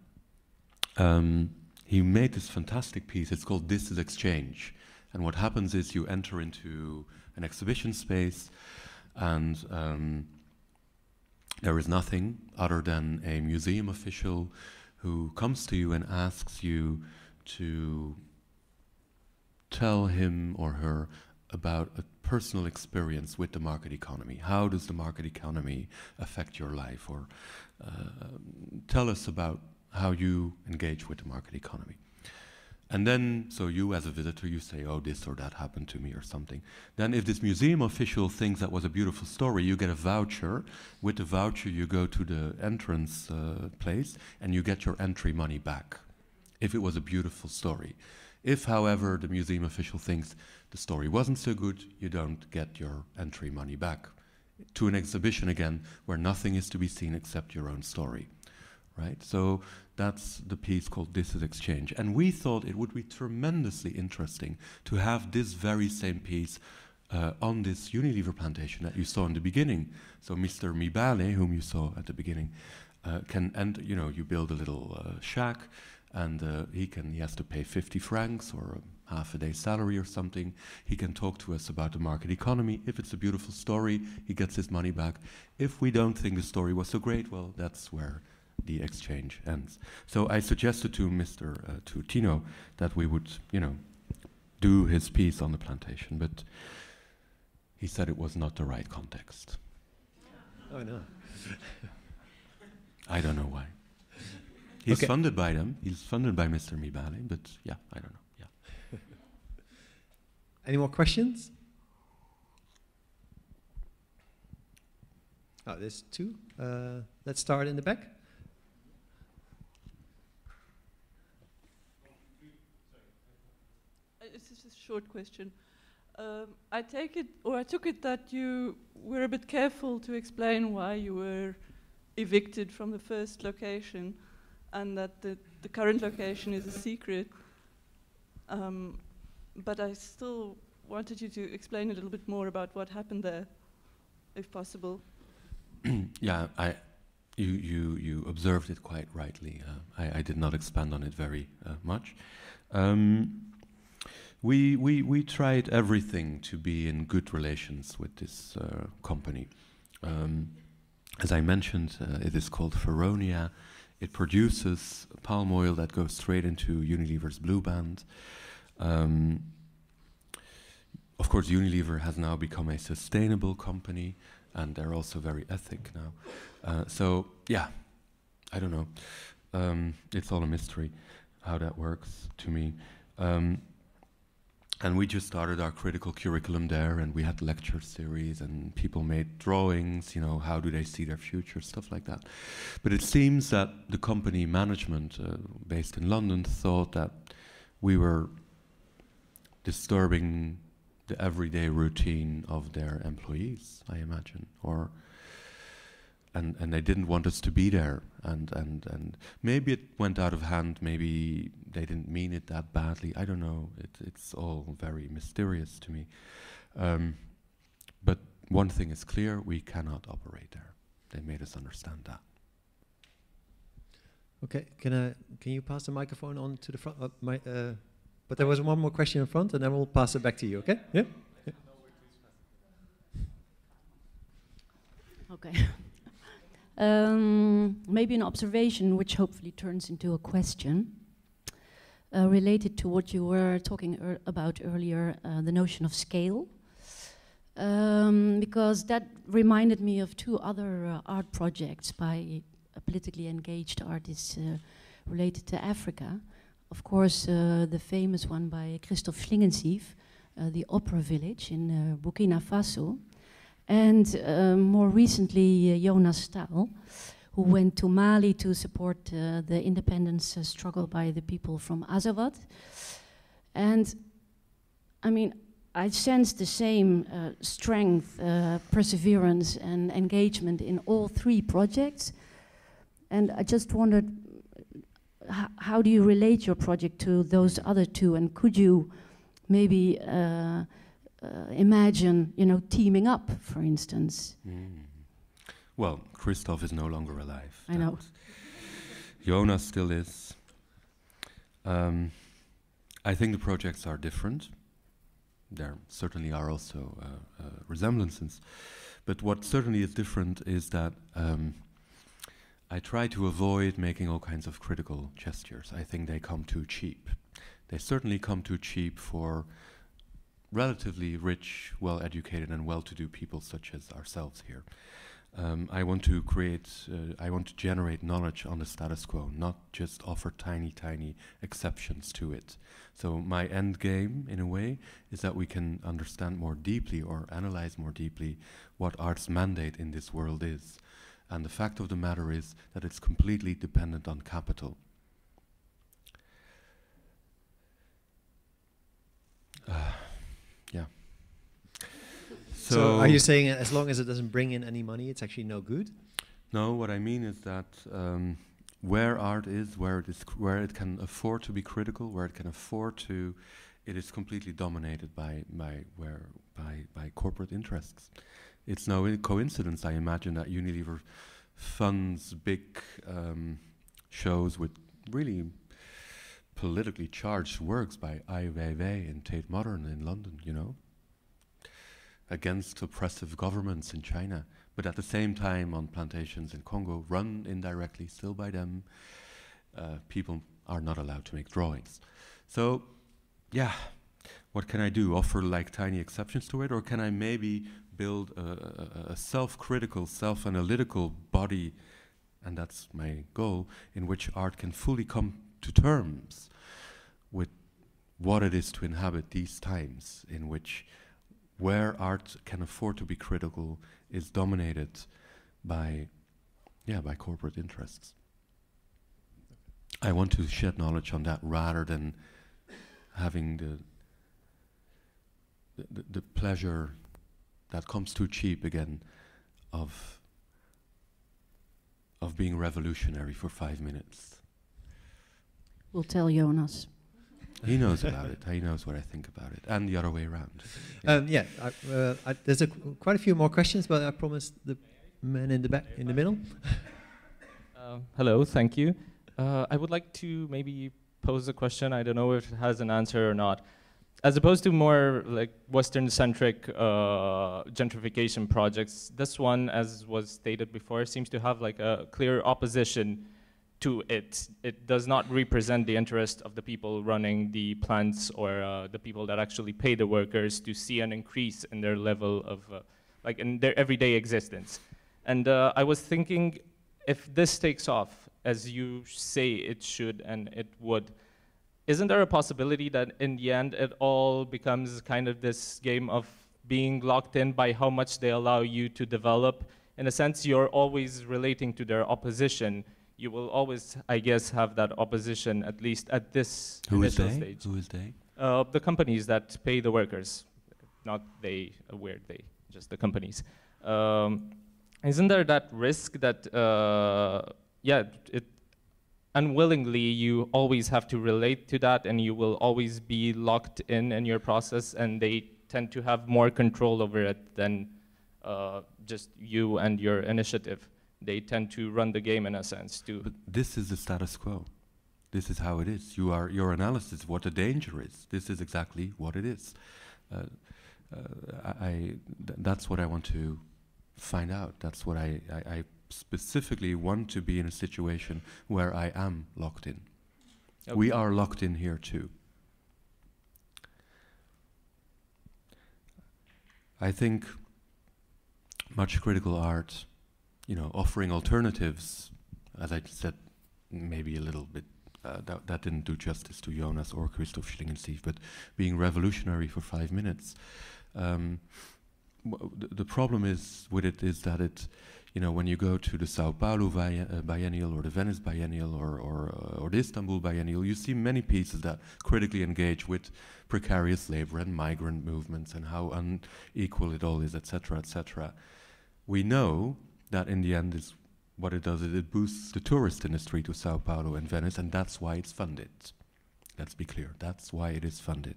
Um, he made this fantastic piece. It's called This is Exchange. And what happens is you enter into an exhibition space, and um, there is nothing other than a museum official who comes to you and asks you to tell him or her about a personal experience with the market economy. How does the market economy affect your life? Or uh, tell us about how you engage with the market economy. And then, so you as a visitor, you say, oh, this or that happened to me or something. Then if this museum official thinks that was a beautiful story, you get a voucher. With the voucher, you go to the entrance uh, place and you get your entry money back, if it was a beautiful story. If, however, the museum official thinks the story wasn't so good, you don't get your entry money back. To an exhibition again, where nothing is to be seen except your own story right? So that's the piece called This is Exchange. And we thought it would be tremendously interesting to have this very same piece uh, on this Unilever plantation that you saw in the beginning. So Mr. Mibale, whom you saw at the beginning, uh, can and you know you build a little uh, shack, and uh, he can he has to pay 50 francs or half a day's salary or something. He can talk to us about the market economy. If it's a beautiful story, he gets his money back. If we don't think the story was so great, well, that's where the exchange ends. So I suggested to Mr. Uh, to Tino that we would, you know, do his piece on the plantation, but he said it was not the right context. Oh no. I don't know why. He's Okay. funded by them. He's funded by Mr. Mibale, but yeah, I don't know. Yeah. Any more questions? Oh, there's two. Uh, let's start in the back. Uh, It's just a short question. Um, I take it, or I took it that you were a bit careful to explain why you were evicted from the first location, and that the, the current location is a secret. Um, but I still wanted you to explain a little bit more about what happened there, if possible. yeah, I, you, you, you observed it quite rightly. Uh, I, I did not expand on it very uh, much. Um, we, we, we tried everything to be in good relations with this uh, company. Um, as I mentioned, uh, it is called Feronia. It produces palm oil that goes straight into Unilever's Blue Band. Um, of course, Unilever has now become a sustainable company, and they're also very ethic now. Uh, so, yeah, I don't know. Um, it's all a mystery how that works to me. Um, and we just started our critical curriculum there, and we had lecture series, and people made drawings. You know, how do they see their future, stuff like that. But it seems that the company management, uh, based in London, thought that we were disturbing the everyday routine of their employees. I imagine, or and and they didn't want us to be there and and and maybe it went out of hand maybe they didn't mean it that badly i don't know it, it's all very mysterious to me um, but one thing is clear we cannot operate there they made us understand that Okay, can I can you pass the microphone on to the front? Uh, my, uh, but there was one more question in front, and then we'll pass it back to you. Okay? Yeah. yeah. Okay. um, maybe an observation, which hopefully turns into a question, uh, related to what you were talking ear about earlier, uh, the notion of scale. Um, because that reminded me of two other uh, art projects by politically engaged artists uh, related to Africa. Of course, uh, the famous one by Christoph Schlingensief, uh, the Opera Village in Burkina Faso, and uh, more recently uh, Jonas Staal, who went to Mali to support uh, the independence uh, struggle by the people from Azawad. And I mean, I sense the same uh, strength, uh, perseverance, and engagement in all three projects. And I just wondered, how do you relate your project to those other two? And could you maybe uh, uh, imagine, you know, teaming up, for instance? Mm. well christoph is no longer alive I know. jonas still is um, i think the projects are different there certainly are also uh, uh, resemblances but what certainly is different is that um, I try to avoid making all kinds of critical gestures. I think they come too cheap. They certainly come too cheap for relatively rich, well educated, and well to do people such as ourselves here. Um, I want to create, uh, I want to generate knowledge on the status quo, not just offer tiny, tiny exceptions to it. So, my end game, in a way, is that we can understand more deeply or analyze more deeply what art's mandate in this world is. And the fact of the matter is that it's completely dependent on capital. Uh, yeah. So, are you saying as long as it doesn't bring in any money, it's actually no good? No, what I mean is that um, where art is, where it is, where it can afford to be critical, where it can afford to, it is completely dominated by by where by by corporate interests. It's no coincidence, I imagine, that Unilever funds big um, shows with really politically charged works by Ai Weiwei and Tate Modern in London. You know against oppressive governments in China, but at the same time on plantations in Congo, run indirectly still by them, uh, people are not allowed to make drawings. So, yeah, what can I do? Offer like tiny exceptions to it, or can I maybe build a, a, a self-critical, self-analytical body and that's my goal, in which art can fully come to terms with what it is to inhabit these times in which where art can afford to be critical is dominated by yeah by corporate interests i want to shed knowledge on that rather than having the the, the pleasure that comes too cheap again of of being revolutionary for five minutes. We'll tell Jonas. He knows about it. He knows what I think about it, and the other way around. Yeah, um, yeah I, uh, I, there's a qu quite a few more questions, but I promised the man in the back, in the middle. uh, hello, thank you. Uh, I would like to maybe pose a question. I don't know if it has an answer or not as opposed to more like Western-centric uh, gentrification projects, this one, as was stated before, seems to have like a clear opposition to it. It does not represent the interest of the people running the plants or uh, the people that actually pay the workers to see an increase in their level of, uh, like in their everyday existence. And uh, I was thinking, if this takes off, as you say it should and it would, isn't there a possibility that in the end it all becomes kind of this game of being locked in by how much they allow you to develop? In a sense, you're always relating to their opposition. You will always, I guess, have that opposition, at least at this Who initial stage. Who is they? Uh, the companies that pay the workers, not they, uh, where they, just the companies. Um, isn't there that risk that, uh, yeah, it unwillingly you always have to relate to that and you will always be locked in in your process and they tend to have more control over it than uh, just you and your initiative. They tend to run the game in a sense too. But this is the status quo. This is how it is. You are your analysis of what the danger is. This is exactly what it is. Uh, uh, I, th that's what I want to find out. That's what I, I, I specifically want to be in a situation where I am locked in. Okay. We are locked in here too. I think much critical art, you know, offering alternatives, as I said, maybe a little bit, uh, that, that didn't do justice to Jonas or Christoph Schlingensief, but being revolutionary for five minutes. Um, the, the problem is with it is that it, you know, when you go to the Sao Paulo uh, Biennial or the Venice Biennial or, or, uh, or the Istanbul Biennial, you see many pieces that critically engage with precarious labor and migrant movements and how unequal it all is, etc., etc. We know that in the end is what it does is it boosts the tourist industry to Sao Paulo and Venice, and that's why it's funded. Let's be clear, that's why it is funded.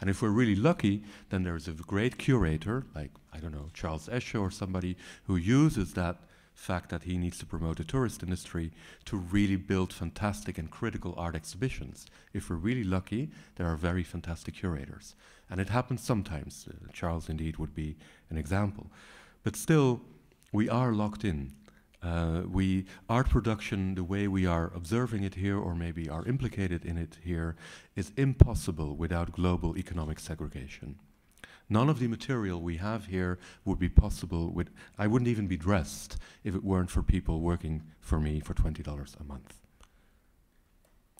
And if we're really lucky, then there's a great curator, like, I don't know, Charles Esche or somebody, who uses that fact that he needs to promote the tourist industry to really build fantastic and critical art exhibitions. If we're really lucky, there are very fantastic curators. And it happens sometimes. Uh, Charles, indeed, would be an example. But still, we are locked in uh, we art production, the way we are observing it here, or maybe are implicated in it here, is impossible without global economic segregation. None of the material we have here would be possible with. I wouldn't even be dressed if it weren't for people working for me for twenty dollars a month.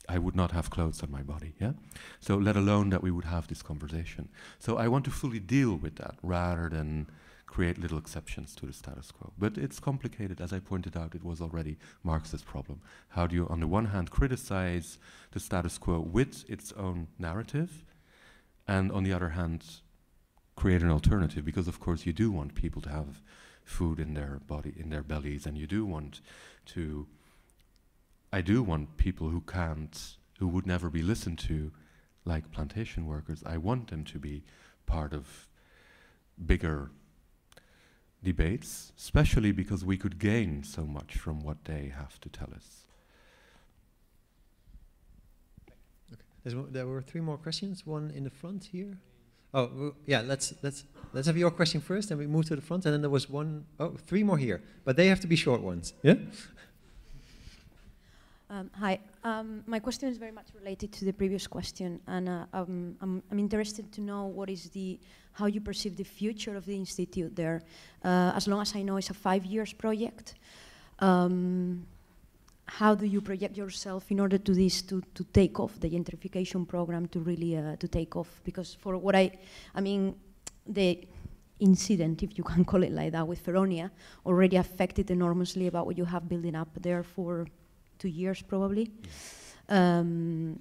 I would not have clothes on my body, yeah? So let alone that we would have this conversation. So I want to fully deal with that rather than create little exceptions to the status quo. But it's complicated. As I pointed out, it was already Marx's problem. How do you, on the one hand, criticize the status quo with its own narrative, and on the other hand, create an alternative? Because, of course, you do want people to have food in their body, in their bellies, and you do want to. I do want people who can't, who would never be listened to, like plantation workers. I want them to be part of bigger debates, especially because we could gain so much from what they have to tell us. There were three more questions. One in the front here. Oh, yeah. Let's let's let's have your question first, and we move to the front. And then there was one, oh, three more here, but they have to be short ones. Yeah. Um, hi, um, my question is very much related to the previous question, and uh, um, I'm, I'm, interested to know what is the how you perceive the future of the institute there. Uh, as long as I know, it's a five years project. Um, how do you project yourself in order to this to, to take off the gentrification program to really uh, to take off? Because for what I, I mean, the incident, if you can call it like that, with Feronia already affected enormously about what you have building up there for two years probably. Um,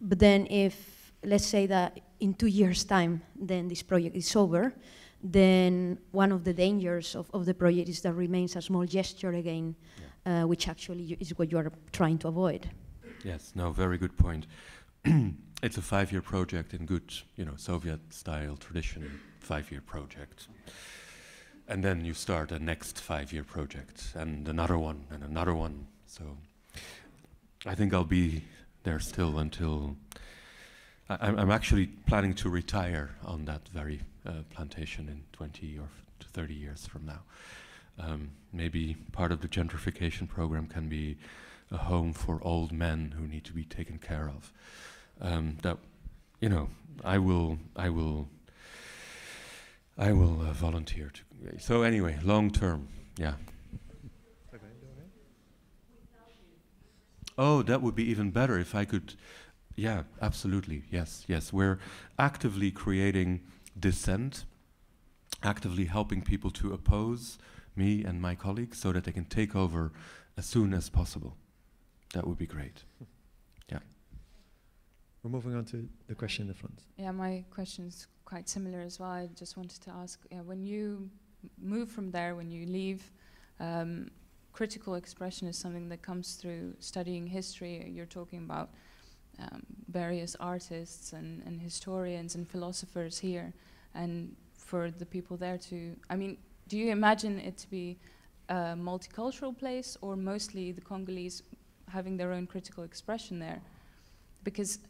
but then if, let's say that in two years time, then this project is over, then one of the dangers of, of the project is that remains a small gesture again, yeah. uh, which actually is what you are trying to avoid. Yes, no, very good point. it's a five-year project in good, you know, Soviet-style tradition, five-year project. And then you start a next five-year project, and another one, and another one. So I think I'll be there still until I, am actually planning to retire on that very uh, plantation in 20 or 30 years from now. Um, maybe part of the gentrification program can be a home for old men who need to be taken care of. Um, that, you know, I will, I will, I will uh, volunteer to. So anyway, long term, yeah. Oh, that would be even better if I could. Yeah, absolutely. Yes, yes. We're actively creating dissent, actively helping people to oppose me and my colleagues so that they can take over as soon as possible. That would be great. Yeah. We're moving on to the question in the front. Yeah, my question is quite similar as well. I just wanted to ask yeah, when you move from there, when you leave, um, critical expression is something that comes through studying history. You're talking about um, various artists and, and historians and philosophers here, and for the people there to, I mean, do you imagine it to be a multicultural place or mostly the Congolese having their own critical expression there? Because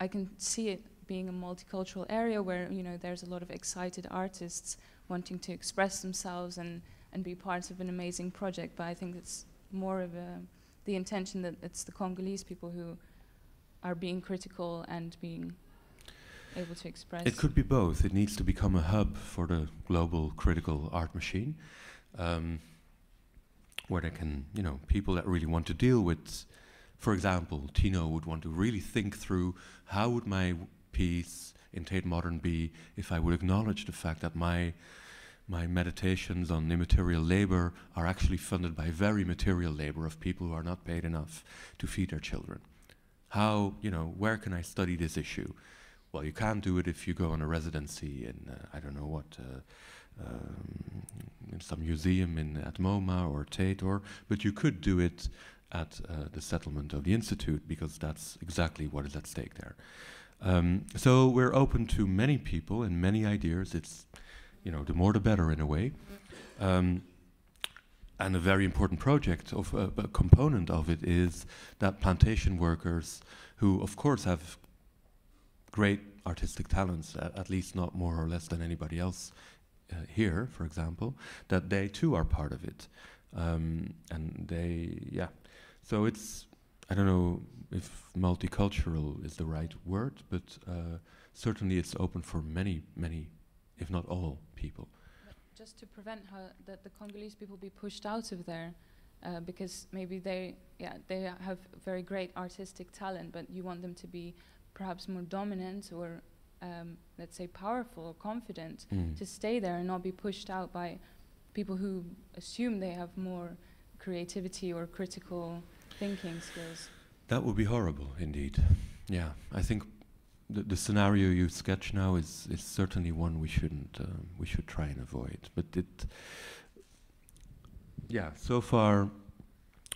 I can see it being a multicultural area where you know there's a lot of excited artists wanting to express themselves and and be part of an amazing project. But I think it's more of a, the intention that it's the Congolese people who are being critical and being able to express. It could be both. It needs to become a hub for the global critical art machine, um, where they can, you know, people that really want to deal with, for example, Tino would want to really think through how would my piece in Tate Modern be if I would acknowledge the fact that my my meditations on immaterial labor are actually funded by very material labor of people who are not paid enough to feed their children. How, you know, where can I study this issue? Well, you can't do it if you go on a residency in, uh, I don't know what, uh, um, in some museum in at MoMA or Tate, or, but you could do it at uh, the settlement of the Institute because that's exactly what is at stake there. Um, so we're open to many people and many ideas. It's you know, the more the better in a way. Um, and a very important project of uh, a component of it is that plantation workers, who of course have great artistic talents, uh, at least not more or less than anybody else uh, here, for example, that they too are part of it, um, and they, yeah. So it's I don't know if multicultural is the right word, but uh, certainly it's open for many, many, if not all people. But just to prevent that the Congolese people be pushed out of there, uh, because maybe they, yeah, they have very great artistic talent, but you want them to be perhaps more dominant or, um, let's say, powerful or confident mm. to stay there and not be pushed out by people who assume they have more creativity or critical thinking skills. That would be horrible, indeed. Yeah, I think the, the scenario you sketch now is, is certainly one we shouldn't uh, we should try and avoid. But it, yeah, so far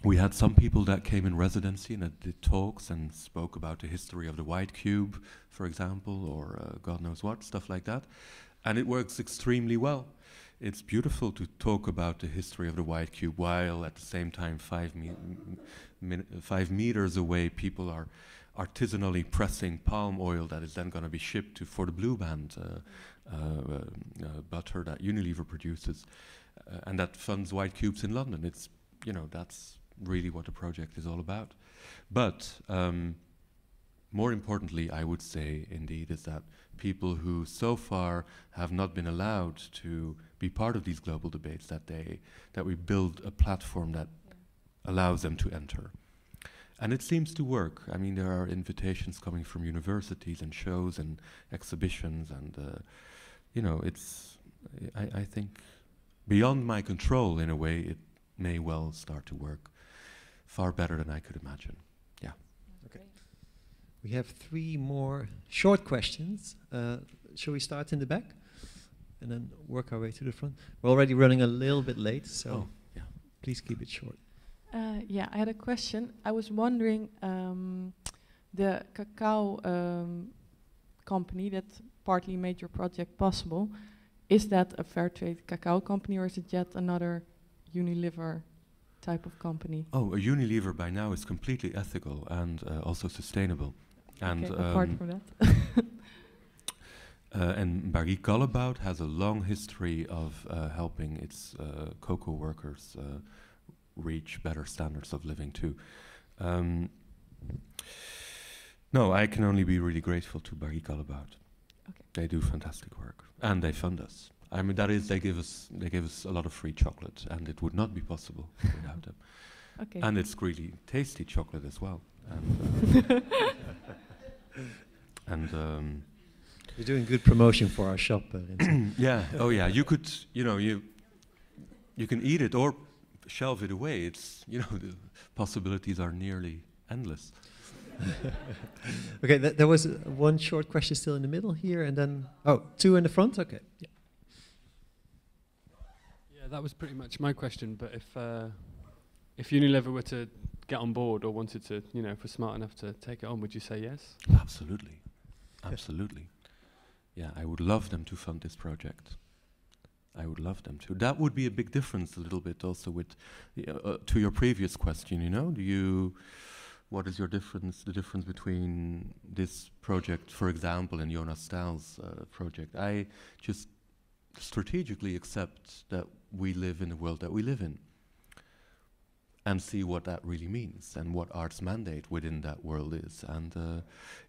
we had some people that came in residency and did talks and spoke about the history of the white cube, for example, or uh, God knows what stuff like that, and it works extremely well. It's beautiful to talk about the history of the white cube while at the same time five, me five meters away people are artisanally pressing palm oil that is then going to be shipped to for the blue band uh, uh, uh, butter that Unilever produces, and that funds white cubes in London. It's you know that's really what the project is all about. But um, more importantly, I would say indeed is that people who so far have not been allowed to be part of these global debates that they that we build a platform that allows them to enter. And it seems to work. I mean, there are invitations coming from universities and shows and exhibitions, and uh, you know, it's. I, I think beyond my control, in a way, it may well start to work far better than I could imagine. Yeah. Okay. We have three more short questions. Uh, shall we start in the back and then work our way to the front? We're already running a little bit late, so Oh, yeah. please keep it short. Uh, yeah, I had a question. I was wondering, um, the cacao um, company that partly made your project possible, is that a fair trade cacao company or is it yet another Unilever type of company? Oh, a Unilever by now is completely ethical and uh, also sustainable. And Okay, apart um, from that. uh, and Barry Callebaut has a long history of uh, helping its uh, cocoa workers uh, reach better standards of living too. Um, no, I can only be really grateful to Barry Callebaut. Okay. They do fantastic work, and they fund us. I mean, that is, they give us they give us a lot of free chocolate, and it would not be possible without them. Okay. And it's really tasty chocolate as well. And, uh, and um, You're doing good promotion for our shop. Uh, yeah. Oh, yeah. You could, you know, you you can eat it or shelve it away. It's, you know, the possibilities are nearly endless. okay, th- there was uh, one short question still in the middle here, and then oh, two in the front. Okay. Yeah. Yeah, that was pretty much my question. But if uh, if Unilever were to get on board or wanted to, you know, if we're smart enough to take it on, would you say yes? Absolutely. Absolutely. Yeah, I would love them to fund this project. I would love them to. That would be a big difference, a little bit, also with uh, uh, to your previous question. You know, do you? What is your difference? The difference between this project, for example, and Jonas Staal's uh, project? I just strategically accept that we live in the world that we live in, and see what that really means and what art's mandate within that world is. And uh,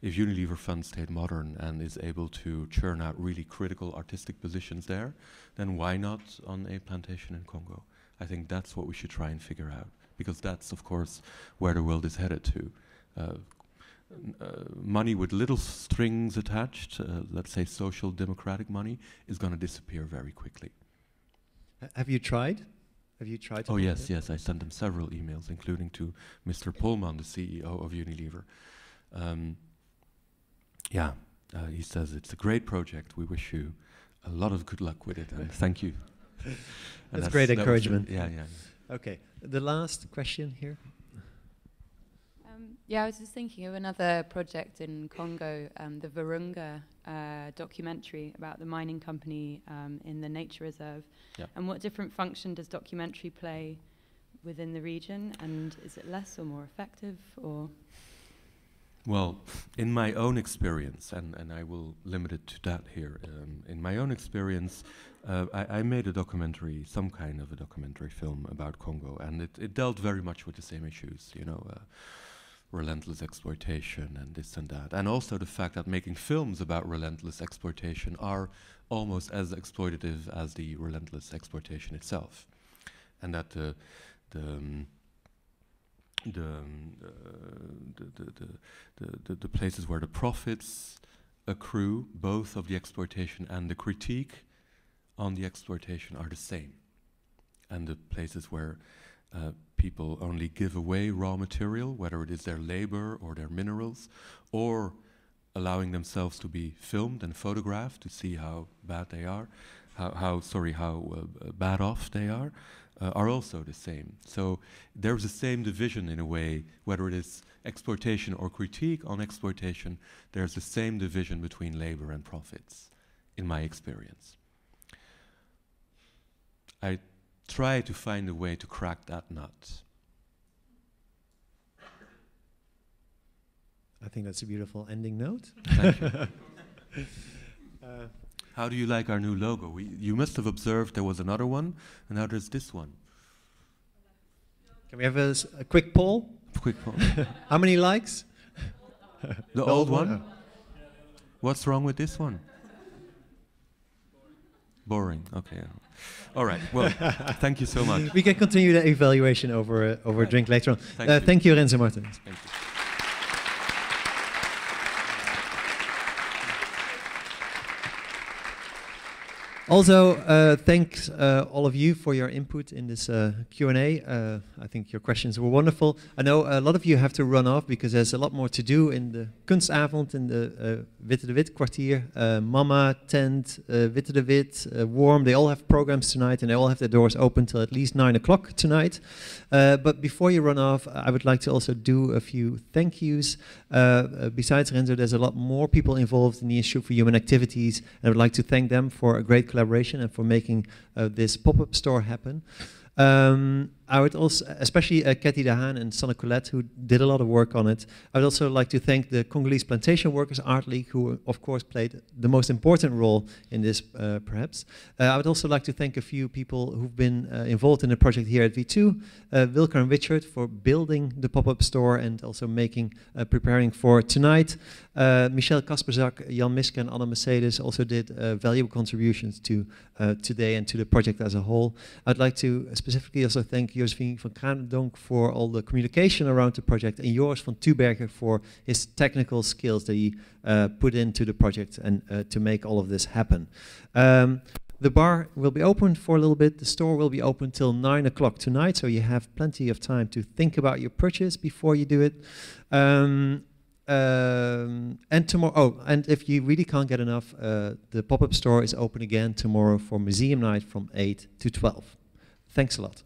if Unilever funds Tate Modern and is able to churn out really critical artistic positions there, then why not on a plantation in Congo? I think that's what we should try and figure out, because that's, of course, where the world is headed to. Uh, uh, money with little strings attached, uh, let's say social democratic money, is going to disappear very quickly. Have you tried? Have you tried? to Oh yes, it? yes. I sent them several emails, including to Mr. Polman, the CEO of Unilever. Um, yeah, uh, he says it's a great project. We wish you a lot of good luck with it, and thank you. And That's great encouragement. yeah, yeah. Okay, the last question here. Yeah, I was just thinking of another project in Congo, um, the Virunga uh, documentary about the mining company um, in the nature reserve. Yeah. And what different function does documentary play within the region? And is it less or more effective? Or Well, in my own experience, and, and I will limit it to that here, um, in my own experience, uh, I, I made a documentary, some kind of a documentary film about Congo, and it, it dealt very much with the same issues, you know, uh, relentless exploitation and this and that, and also the fact that making films about relentless exploitation are almost as exploitative as the relentless exploitation itself, and that the the um, the, um, uh, the, the, the, the, the, the places where the profits accrue, both of the exploitation and the critique on the exploitation, are the same. And the places where uh, people only give away raw material, whether it is their labor or their minerals, or allowing themselves to be filmed and photographed to see how bad they are, how, how sorry, how uh, bad off they are, uh, are also the same. So there's the same division in a way, whether it is exploitation or critique on exploitation, there's the same division between labor and profits, in my experience. I try to find a way to crack that nut. I think that's a beautiful ending note. Thank you. Uh, How do you like our new logo? We, you must have observed there was another one, and now there's this one. Can we have a quick poll? Quick poll. How many likes? The, old one? What's wrong with this one? Boring. Okay. All right. Well, thank you so much. We can continue the evaluation over uh, over a drink later on. Thank uh, you. Thank you, Renzo Martens. Thank you. Also, uh, thanks uh, all of you for your input in this uh, Q&A. Uh, I think your questions were wonderful. I know a lot of you have to run off because there's a lot more to do in the Kunstavond, in the uh, Witte de With kwartier. Uh, Mama, Tent, Witte de With, Worm, they all have programs tonight and they all have their doors open till at least 9 o'clock tonight. But before you run off, I would like to also do a few thank yous. Besides Renzo, there's a lot more people involved in the Institute for Human Activities. And I would like to thank them for a great collaboration and for making uh, this pop-up store happen. Um, I would also, especially uh, Cathy and Sanne Colette, who did a lot of work on it. I would also like to thank the Congolese Plantation Workers Art League, who of course played the most important role in this, uh, perhaps. Uh, I would also like to thank a few people who've been uh, involved in the project here at V2. Uh, Wilker and Richard for building the pop-up store and also making, uh, preparing for tonight. Uh, Michel Kasperzak, Jan Miske and Anna Mercedes also did valuable contributions to today and to the project as a whole. I'd like to specifically also thank Josephine van Kranendonk for all the communication around the project and Joris van Tubergen for his technical skills that he uh, put into the project and uh, to make all of this happen. Um, the bar will be open for a little bit. The store will be open till 9 o'clock tonight, so you have plenty of time to think about your purchase before you do it. Um, um, and tomorrow, oh, and if you really can't get enough, uh, the pop-up store is open again tomorrow for museum night from 8 to 12. Thanks a lot.